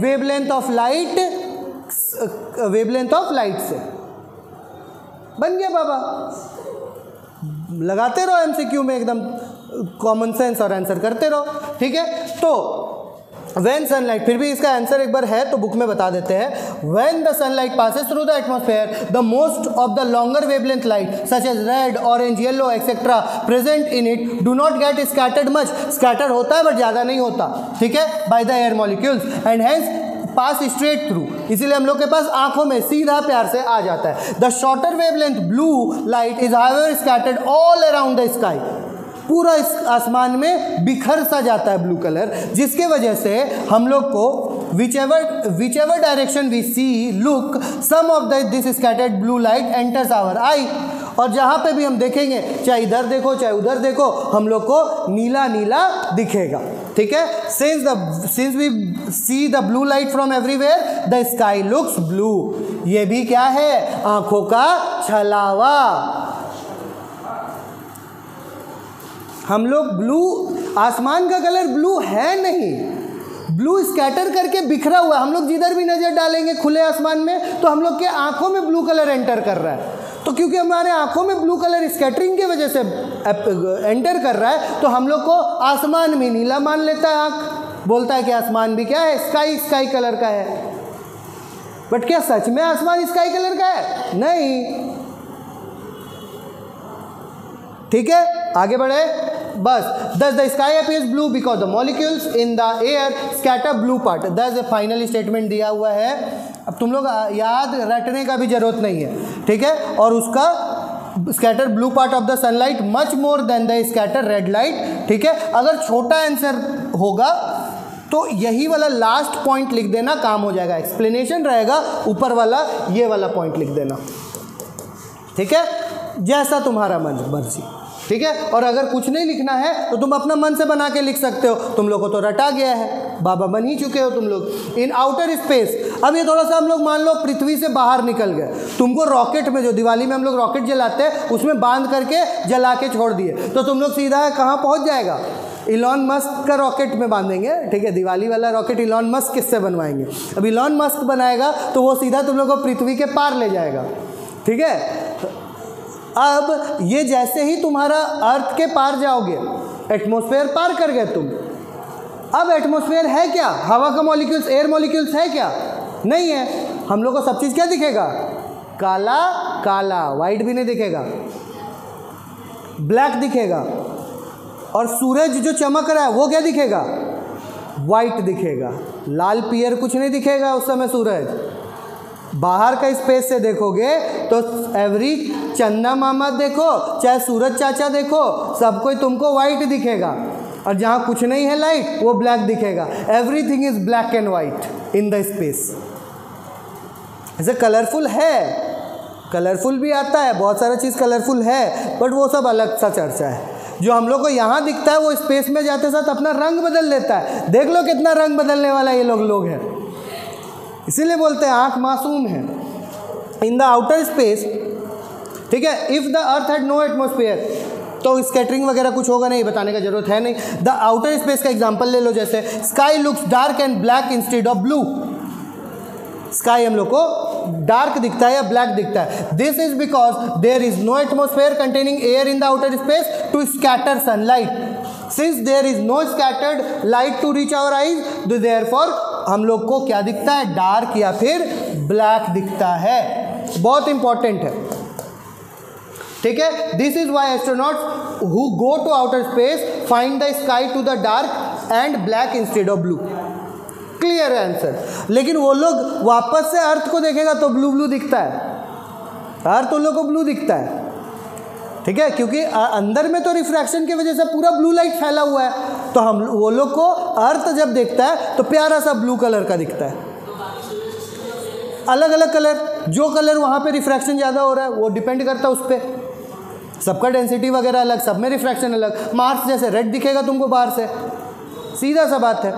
wavelength of light wavelength of light से। बन गया बाबा। लगाते रहो एमसीक्यू में एकदम कॉमन सेंस और आंसर करते रहो, ठीक है? तो वैन सनलाइट फिर भी इसका आंसर एक बार है तो बुक में बता देते हैं। When the sunlight passes through the atmosphere the most of the longer wavelength light such as red orange yellow etcetera present in it do not get scattered much scatter होता है but ज़्यादा नहीं होता। ठीक है? By the air molecules and hence pass straight through इसीलिए हम लोग के पास आँखों में सीधा प्यार से आ जाता है। The shorter wavelength blue light is highly scattered all around the sky पूरा इस आसमान में बिखर सा जाता है ब्लू कलर, जिसके वजह से हम लोग को whichever whichever direction we see look some of the this scattered blue light enters our eye और जहाँ पे भी हम देखेंगे, चाहे इधर देखो, चाहे उधर देखो, हम लोग को नीला नीला दिखेगा। ठीक है? Since the since we see the blue light from everywhere the sky looks blue ये भी क्या है? आँखों का छलावा। हम लोग ब्लू, आसमान का कलर ब्लू है नहीं। ब्लू स्कैटर करके बिखरा हुआ हम लोग जिधर भी नज़र डालेंगे खुले आसमान में तो हम लोग के आँखों में ब्लू कलर एंटर कर रहा है। तो क्योंकि हमारे आँखों में ब्लू कलर स्कैटरिंग की वजह से एंटर कर रहा है तो हम लोग को आसमान में नीला मान लेता है आँख। बोलता है कि आसमान भी क्या है? स्काई स्काई कलर का है। बट क्या सच में आसमान स्काई कलर का है? नहीं। ठीक है? आगे बढ़े। बस the sky appears blue because the molecules in the air scatter blue part this final statement दिया हुआ है। अब तुम लोग याद रटने का भी ज़रूरत नहीं है। ठीक है? और उसका scatter blue part of the sunlight much more than the scatter red light ठीक है? अगर छोटा आंसर होगा तो यही वाला लास्ट पॉइंट लिख देना, काम हो जाएगा। एक्सप्लेनेशन रहेगा, ऊपर वाला, ये वाला पॉइंट लिख देना। ठीक है? जैसा तुम्हारा मन, मर्ज़ी। ठीक है? और अगर कुछ नहीं लिखना है तो तुम अपना मन से बना के लिख सकते हो। तुम लोग को तो रटा गया है। बाबा बन ही चुके हो तुम लोग। इन आउटर स्पेस अब ये थोड़ा सा हम लोग मान लो पृथ्वी से बाहर निकल गए। तुमको रॉकेट में जो दिवाली में हम लोग रॉकेट जलाते हैं, उसमें बाँध करके जला के छोड़ दिए। तो तुम लोग सीधा कहाँ पहुँच जाएगा? इलॉन मस्क का रॉकेट में बांधेंगे। ठीक है? दिवाली वाला रॉकेट इलॉन मस्क किससे बनवाएँगे? अब इलॉन मस्क बनाएगा तो वो सीधा तुम लोग को पृथ्वी के पार ले जाएगा। ठीक है? अब ये जैसे ही तुम्हारा अर्थ के पार जाओगे एटमोसफेयर पार कर गए तुम। अब एटमोसफेयर है क्या? हवा का मॉलिक्यूल्स एयर मॉलिक्यूल्स है क्या? नहीं है। हम लोग को सब चीज़ क्या दिखेगा? काला काला। वाइट भी नहीं दिखेगा। ब्लैक दिखेगा। और सूरज जो चमक रहा है, वो क्या दिखेगा? वाइट दिखेगा। लाल पियर कुछ नहीं दिखेगा उस समय सूरज। बाहर का स्पेस से देखोगे तो एवरी चंदा मामा देखो, चाहे सूरज चाचा देखो, सब कोई तुमको वाइट दिखेगा। और जहाँ कुछ नहीं है लाइट वो ब्लैक दिखेगा। Everything is black and white in the space ऐसे कलरफुल है। कलरफुल भी आता है, बहुत सारा चीज़ कलरफुल है बट वो सब अलग सा चर्चा है। जो हम लोग को यहाँ दिखता है, वो स्पेस में जाते साथ अपना रंग बदल लेता है। देख लो कितना रंग बदलने वाला ये लोग लोग हैं। इसीलिए बोलते हैं, आँख मासूम है। इन द आउटर स्पेस ठीक है if the earth had no atmosphere तो स्कैटरिंग वगैरह कुछ होगा नहीं, बताने का ज़रूरत है नहीं। द आउटर स्पेस का एग्ज़ाम्पल ले लो जैसे sky looks dark and black instead of blue sky हम लोग को डार्क दिखता है या ब्लैक दिखता है। This is because there is no atmosphere containing air in the outer space to scatter sunlight since there is no scattered light to reach our eyes therefore हम लोग को क्या दिखता है? डार्क या फिर ब्लैक दिखता है। बहुत इंपॉर्टेंट है। ठीक है? This is why astronauts who go to outer space find the sky to the dark and black instead of blue clear है आंसर लेकिन वो लोग वापस से अर्थ को देखेगा तो ब्लू ब्लू दिखता है। अर्थ उन लोग को ब्लू दिखता है। ठीक है? क्योंकि अंदर में तो रिफ्रैक्शन की वजह से पूरा ब्लू लाइट फैला हुआ है। तो हम, वो लोग को अर्थ जब देखता है तो प्यारा सा ब्लू कलर का दिखता है। अलग अलग कलर जो कलर वहाँ पे रिफ्रैक्शन ज़्यादा हो रहा है, वो डिपेंड करता है उस पर सबका डेंसिटी वगैरह अलग, सब में रिफ्रैक्शन अलग। मार्स जैसे रेड दिखेगा तुमको बाहर से। सीधा सा बात है।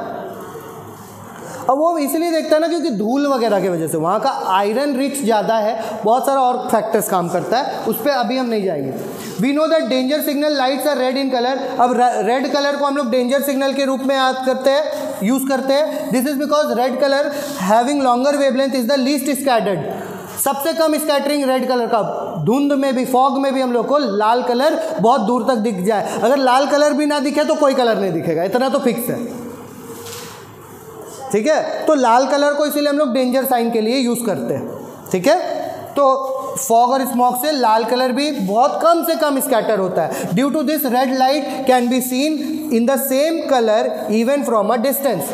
अब वो इसलिए देखता है ना क्योंकि धूल वगैरह की वजह से वहाँ का आयरन रिच ज़्यादा है, बहुत सारा और फैक्टर्स काम करता है, उस पर अभी हम नहीं जाएँगे। We know that danger signal lights are red in colour अब रेड कलर को हम लोग डेंजर सिग्नल के रूप में याद करते हैं यूज़ करते हैं। This is because red colour having longer wavelength is the least scattered सबसे कम स्कैटरिंग रेड कलर का। धुंध में भी फॉग में भी हम लोग को लाल कलर बहुत दूर तक दिख जाए। अगर लाल कलर भी ना दिखे तो कोई कलर नहीं दिखेगा। इतना तो फिक्स है। ठीक है? तो लाल कलर को इसीलिए हम लोग डेंजर साइन के लिए यूज़ करते हैं। ठीक है? तो फॉग और स्मॉक से लाल कलर भी बहुत कम से कम स्कैटर होता है। Due to this red light can be seen in the same colour even from a distance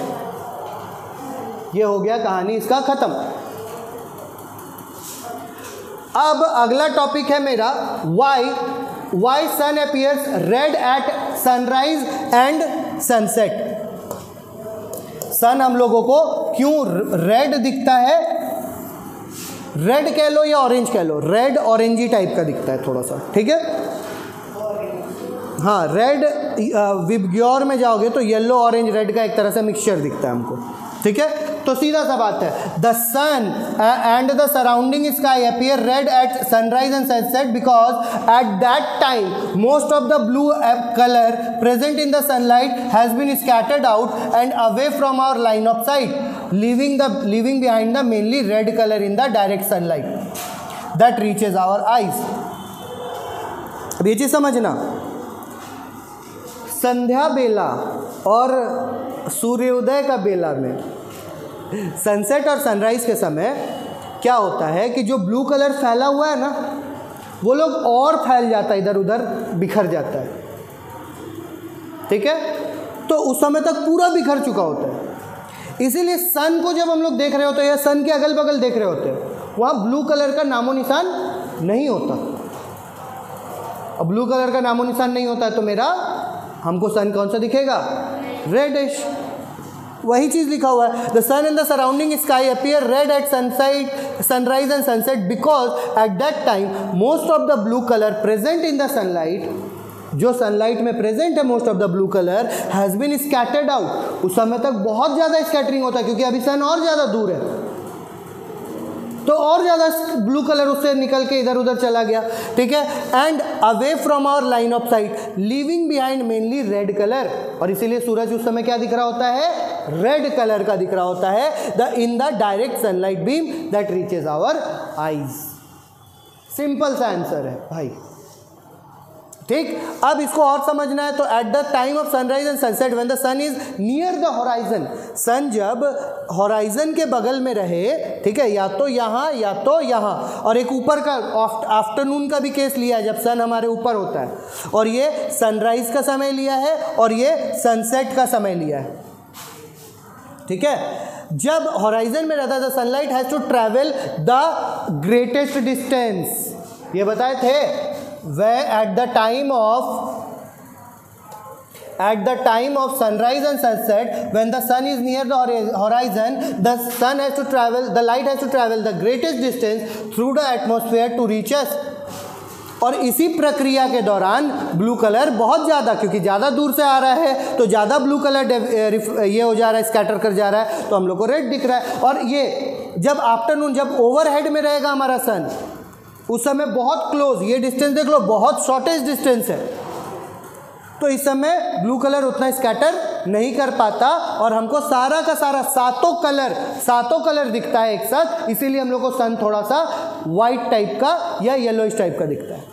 ये हो गया कहानी इसका खत्म। अब अगला टॉपिक है मेरा why why sun appears red at sunrise and sunset sun हम लोगों को क्यों रेड दिखता है? रेड कह लो या ऑरेंज कह लो? रेड ऑरेंजी टाइप का दिखता है थोड़ा सा, ठीक है? हाँ रेड विबग्योर में जाओगे तो येलो ऑरेंज रेड का एक तरह से मिक्सचर दिखता है हमको। ठीक है? तो सीधा सा बात है। The sun and the surrounding sky appear red at sunrise and sunset because at that time most of the blue colour present in the sunlight has been scattered out and away from our line of sight leaving the leaving behind the mainly red colour in the direct sunlight that reaches our अब ये चीज़ समझना। संध्या बेला और सूर्योदय का बेला में। Sunset और sunrise के समय क्या होता है कि जो ब्लू कलर फैला हुआ है ना, वो लोग और फैल जाता है इधर उधर बिखर जाता है। ठीक है? तो उस समय तक पूरा बिखर चुका होता है। इसीलिए सन को जब हम लोग देख रहे होते हैं या सन के अगल बगल देख रहे होते हैं, वहाँ ब्लू कलर का नामो निशान नहीं होता। अब ब्लू कलर का नामो निशान नहीं होता है तो मेरा हमको सन कौन सा दिखेगा? रेडिश वही चीज़ लिखा हुआ है। The sun in the surrounding sky appear red at sunset sunrise and sunset because at that time most of the blue colour present in the sunlight जो सनलाइट में प्रेजेंट है most of the blue colour has been scattered out उस समय तक बहुत ज़्यादा scattering होता है, क्योंकि अभी सन और ज़्यादा दूर है। तो और ज़्यादा ब्लू कलर उससे निकल के इधर उधर चला गया, ठीक है? And away from our line of sight leaving behind mainly red colour और इसीलिए सूरज उस समय क्या दिख रहा होता है? रेड कलर का दिख रहा होता है। The in the direct sunlight beam that reaches our eyes simple सा आंसर है, भाई। ठीक? अब इसको और समझना है तो at the time of sunrise and sunset when the sun is near the horizon sun जब होराइजन के बगल में रहे, ठीक है, या तो यहाँ, या तो यहाँ, और एक ऊपर का आफ्टरनून का भी केस लिया है, जब सन हमारे ऊपर होता है, और ये सनराइज का समय लिया है, और ये सनसेट का समय लिया है, ठीक है? जब होराइजन में रहता है the sunlight has to travel the greatest distance ये बताए थे? वे at the time of at the time of sunrise and sunset when the sun is near the horizon the sun has to travel the light has to travel the greatest distance through the atmosphere to reaches और इसी प्रक्रिया के दौरान blue colour बहुत ज़्यादा, क्योंकि ज़्यादा दूर से आ रहा है तो ज़्यादा ब्लू कलर ये हो जा रहा है स्कैटर कर जा रहा है तो हम लोग को रेड दिख रहा है। और ये, जब आफ्टरनून जब ओवर हेड में रहेगा हमारा सन उस समय बहुत क्लोज ये डिस्टेंस देख लो, बहुत शॉर्टेज डिस्टेंस है। तो इस समय ब्लू कलर उतना स्कैटर नहीं कर पाता और हमको सारा का सारा सातों कलर सातों कलर दिखता है एक साथ, इसीलिए हम लोग को सन थोड़ा सा वाइट टाइप का या येलो टाइप का दिखता है।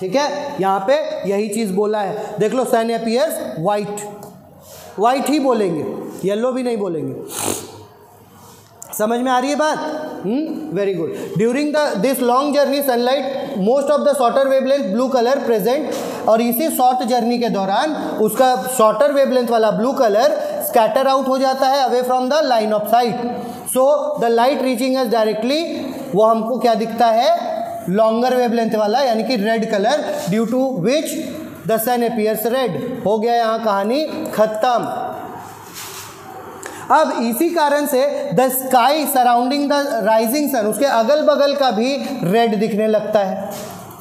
ठीक है? यहाँ पे यही चीज़ बोला है। देख लो सन अपियर्स वाइट वाइट ही बोलेंगे येलो भी नहीं बोलेंगे। समझ में आ रही है बात? Very good during the this long journey sunlight most of the shorter wavelength blue colour present और इसी शॉर्ट जर्नी के दौरान, उसका शॉर्टर वेवलेंथ वाला ब्लू कलर स्कैटर आउट हो जाता है away from the line of sight so the light reaching as directly वो हमको क्या दिखता है? लॉन्गर वेवलेंथ वाला, यानी कि red colour due to which the sun appears red हो गया यहाँ कहानी खत्म. अब इसी कारण से the sky surrounding the rising sun उसके अगल बगल का भी रेड दिखने लगता है।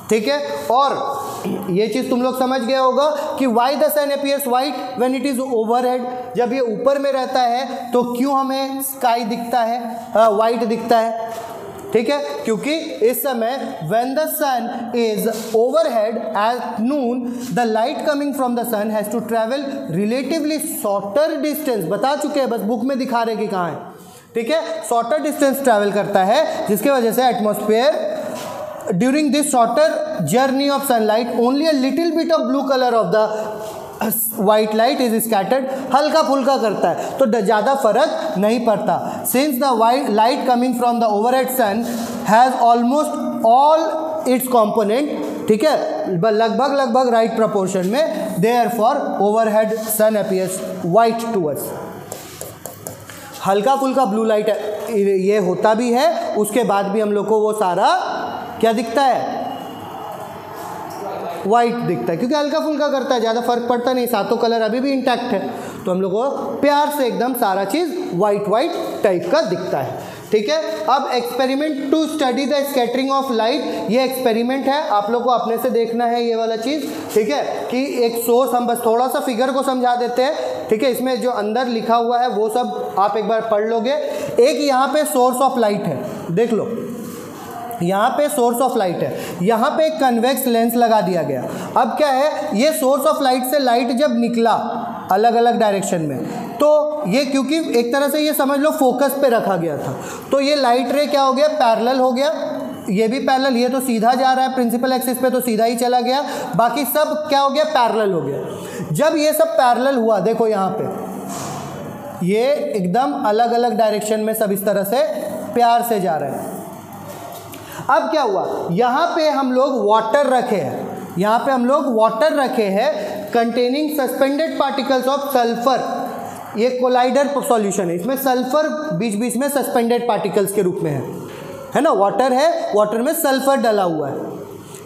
ठीक है? और ये चीज़ तुम लोग समझ गया होगा कि why the sun appears white when it is overhead जब ये ऊपर में रहता है तो क्यों हमें स्काई दिखता है वाइट दिखता है? ठीक है? क्योंकि इस समय when the sun is overhead at noon the light coming from the sun has to travel relatively shorter distance बता चुके हैं, बस बुक में दिखा रहे कि कहाँ है। ठीक है? शॉर्टर डिस्टेंस ट्रैवल करता है, जिसके वजह से atmosphere during this shorter journey of sunlight only a little bit of blue colour of the white light is scattered हल्का फुल्का करता है तो ज़्यादा फ़र्क नहीं पड़ता। Since the white light coming from the overhead sun has almost all its component ठीक है लगभग लगभग राइट प्रपोर्शन में therefore overhead sun appears white tours हल्का फुल्का ब्लू लाइट ये होता भी है, उसके बाद भी हम लोग को वो सारा क्या दिखता है? वाइट दिखता है, क्योंकि हल्का फुल्का करता है, ज़्यादा फ़र्क पड़ता नहीं, सातों कलर अभी भी इंटैक्ट है। तो हम लोग को प्यार से एकदम सारा चीज़ वाइट वाइट टाइप का दिखता है। ठीक है? अब experiment to study the scattering of light ये एक्सपेरिमेंट है। आप लोग को अपने से देखना है ये वाला चीज़। ठीक है? कि एक सोर्स हम बस थोड़ा सा फिगर को समझा देते हैं। ठीक है? इसमें जो अंदर लिखा हुआ है, वो सब आप एक बार पढ़ लोगे। एक यहाँ पे सोर्स ऑफ़ लाइट है। देख लो। यहाँ पे सोर्स ऑफ़ लाइट है। यहाँ पे एक कन्वेक्स लेंस लगा दिया गया। अब क्या है, ये सोर्स ऑफ़ लाइट से लाइट जब निकला अलग अलग डायरेक्शन में तो ये क्योंकि एक तरह से ये समझ लो फोकस पे रखा गया था। तो ये लाइट रे क्या हो गया? पैरेलल हो गया। ये भी पैरेलल ये तो सीधा जा रहा है प्रिंसिपल एक्सिस पे तो सीधा ही चला गया। बाकी सब क्या हो गया? पैरेलल हो गया। जब ये सब पैरेलल हुआ, देखो यहाँ पे, ये एकदम अलग अलग डायरेक्शन में सब इस तरह से प्यार से जा रहे हैं। अब क्या हुआ? यहाँ पे हम लोग वाटर रखे हैं। यहाँ पे हम लोग वाटर रखे हैं containing suspended particles of sulphur ये कोलाइडर सॉल्यूशन है। इसमें सल्फ़र बीच बीच में सस्पेंडेड पार्टिकल्स के रूप में है। है ना? वाटर है वाटर में सल्फ़र डला हुआ है।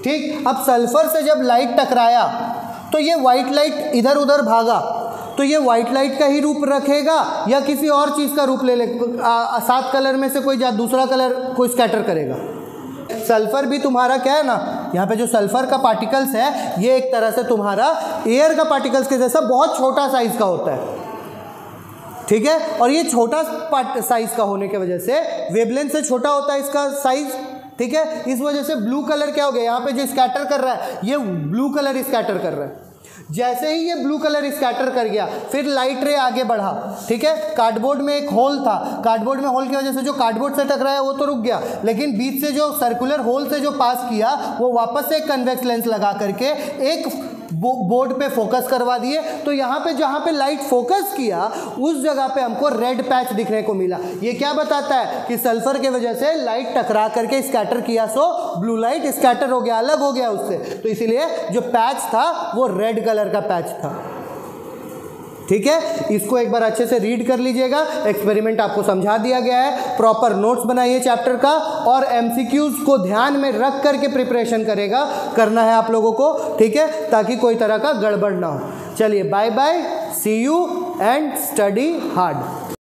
ठीक? अब सल्फ़र से जब लाइट टकराया तो ये वाइट लाइट इधर उधर भागा। तो ये वाइट लाइट का ही रूप रखेगा या किसी और चीज़ का रूप ले ले सात कलर में से कोई दूसरा कलर कोई स्कैटर करेगा। सल्फ़र भी तुम्हारा क्या है ना, यहाँ पे जो सल्फ़र का पार्टिकल्स है, ये एक तरह से तुम्हारा एयर का पार्टिकल्स के जैसा बहुत छोटा साइज़ का होता है। ठीक है? और ये छोटा साइज़ का होने की वजह से वेबलेंथ से छोटा होता है इसका साइज़ ठीक है? इस वजह से ब्लू कलर क्या हो गया? यहाँ पे जो स्कैटर कर रहा है, ये ब्लू कलर स्कैटर कर रहा है। जैसे ही ये ब्लू कलर स्कैटर कर गया, फिर लाइट रे आगे बढ़ा, ठीक है? कार्डबोर्ड में एक होल था। कार्डबोर्ड में होल की वजह से जो कार्डबोर्ड से टकराया वो तो रुक गया। लेकिन बीच से जो सर्कुलर होल से जो पास किया, वो वापस से एक कन्वेक्स लेंस लगा करके एक बोर्ड पे फोकस करवा दिए तो यहाँ पे जहाँ पे लाइट फोकस किया, उस जगह पे हमको रेड पैच दिखने को मिला। ये क्या बताता है कि सल्फ़र के वजह से लाइट टकरा करके स्कैटर किया सो ब्लू लाइट स्कैटर हो गया, अलग हो गया उससे। तो इसीलिए जो पैच था, वो रेड कलर का पैच था। ठीक है? इसको एक बार अच्छे से रीड कर लीजिएगा। एक्सपेरिमेंट आपको समझा दिया गया है। प्रॉपर नोट्स बनाइए चैप्टर का और एमसीक्यूज को ध्यान में रख करके प्रिपरेशन करेगा। करना है आप लोगों को, ठीक है? ताकि कोई तरह का गड़बड़ ना हो। चलिए bye bye see you and study hard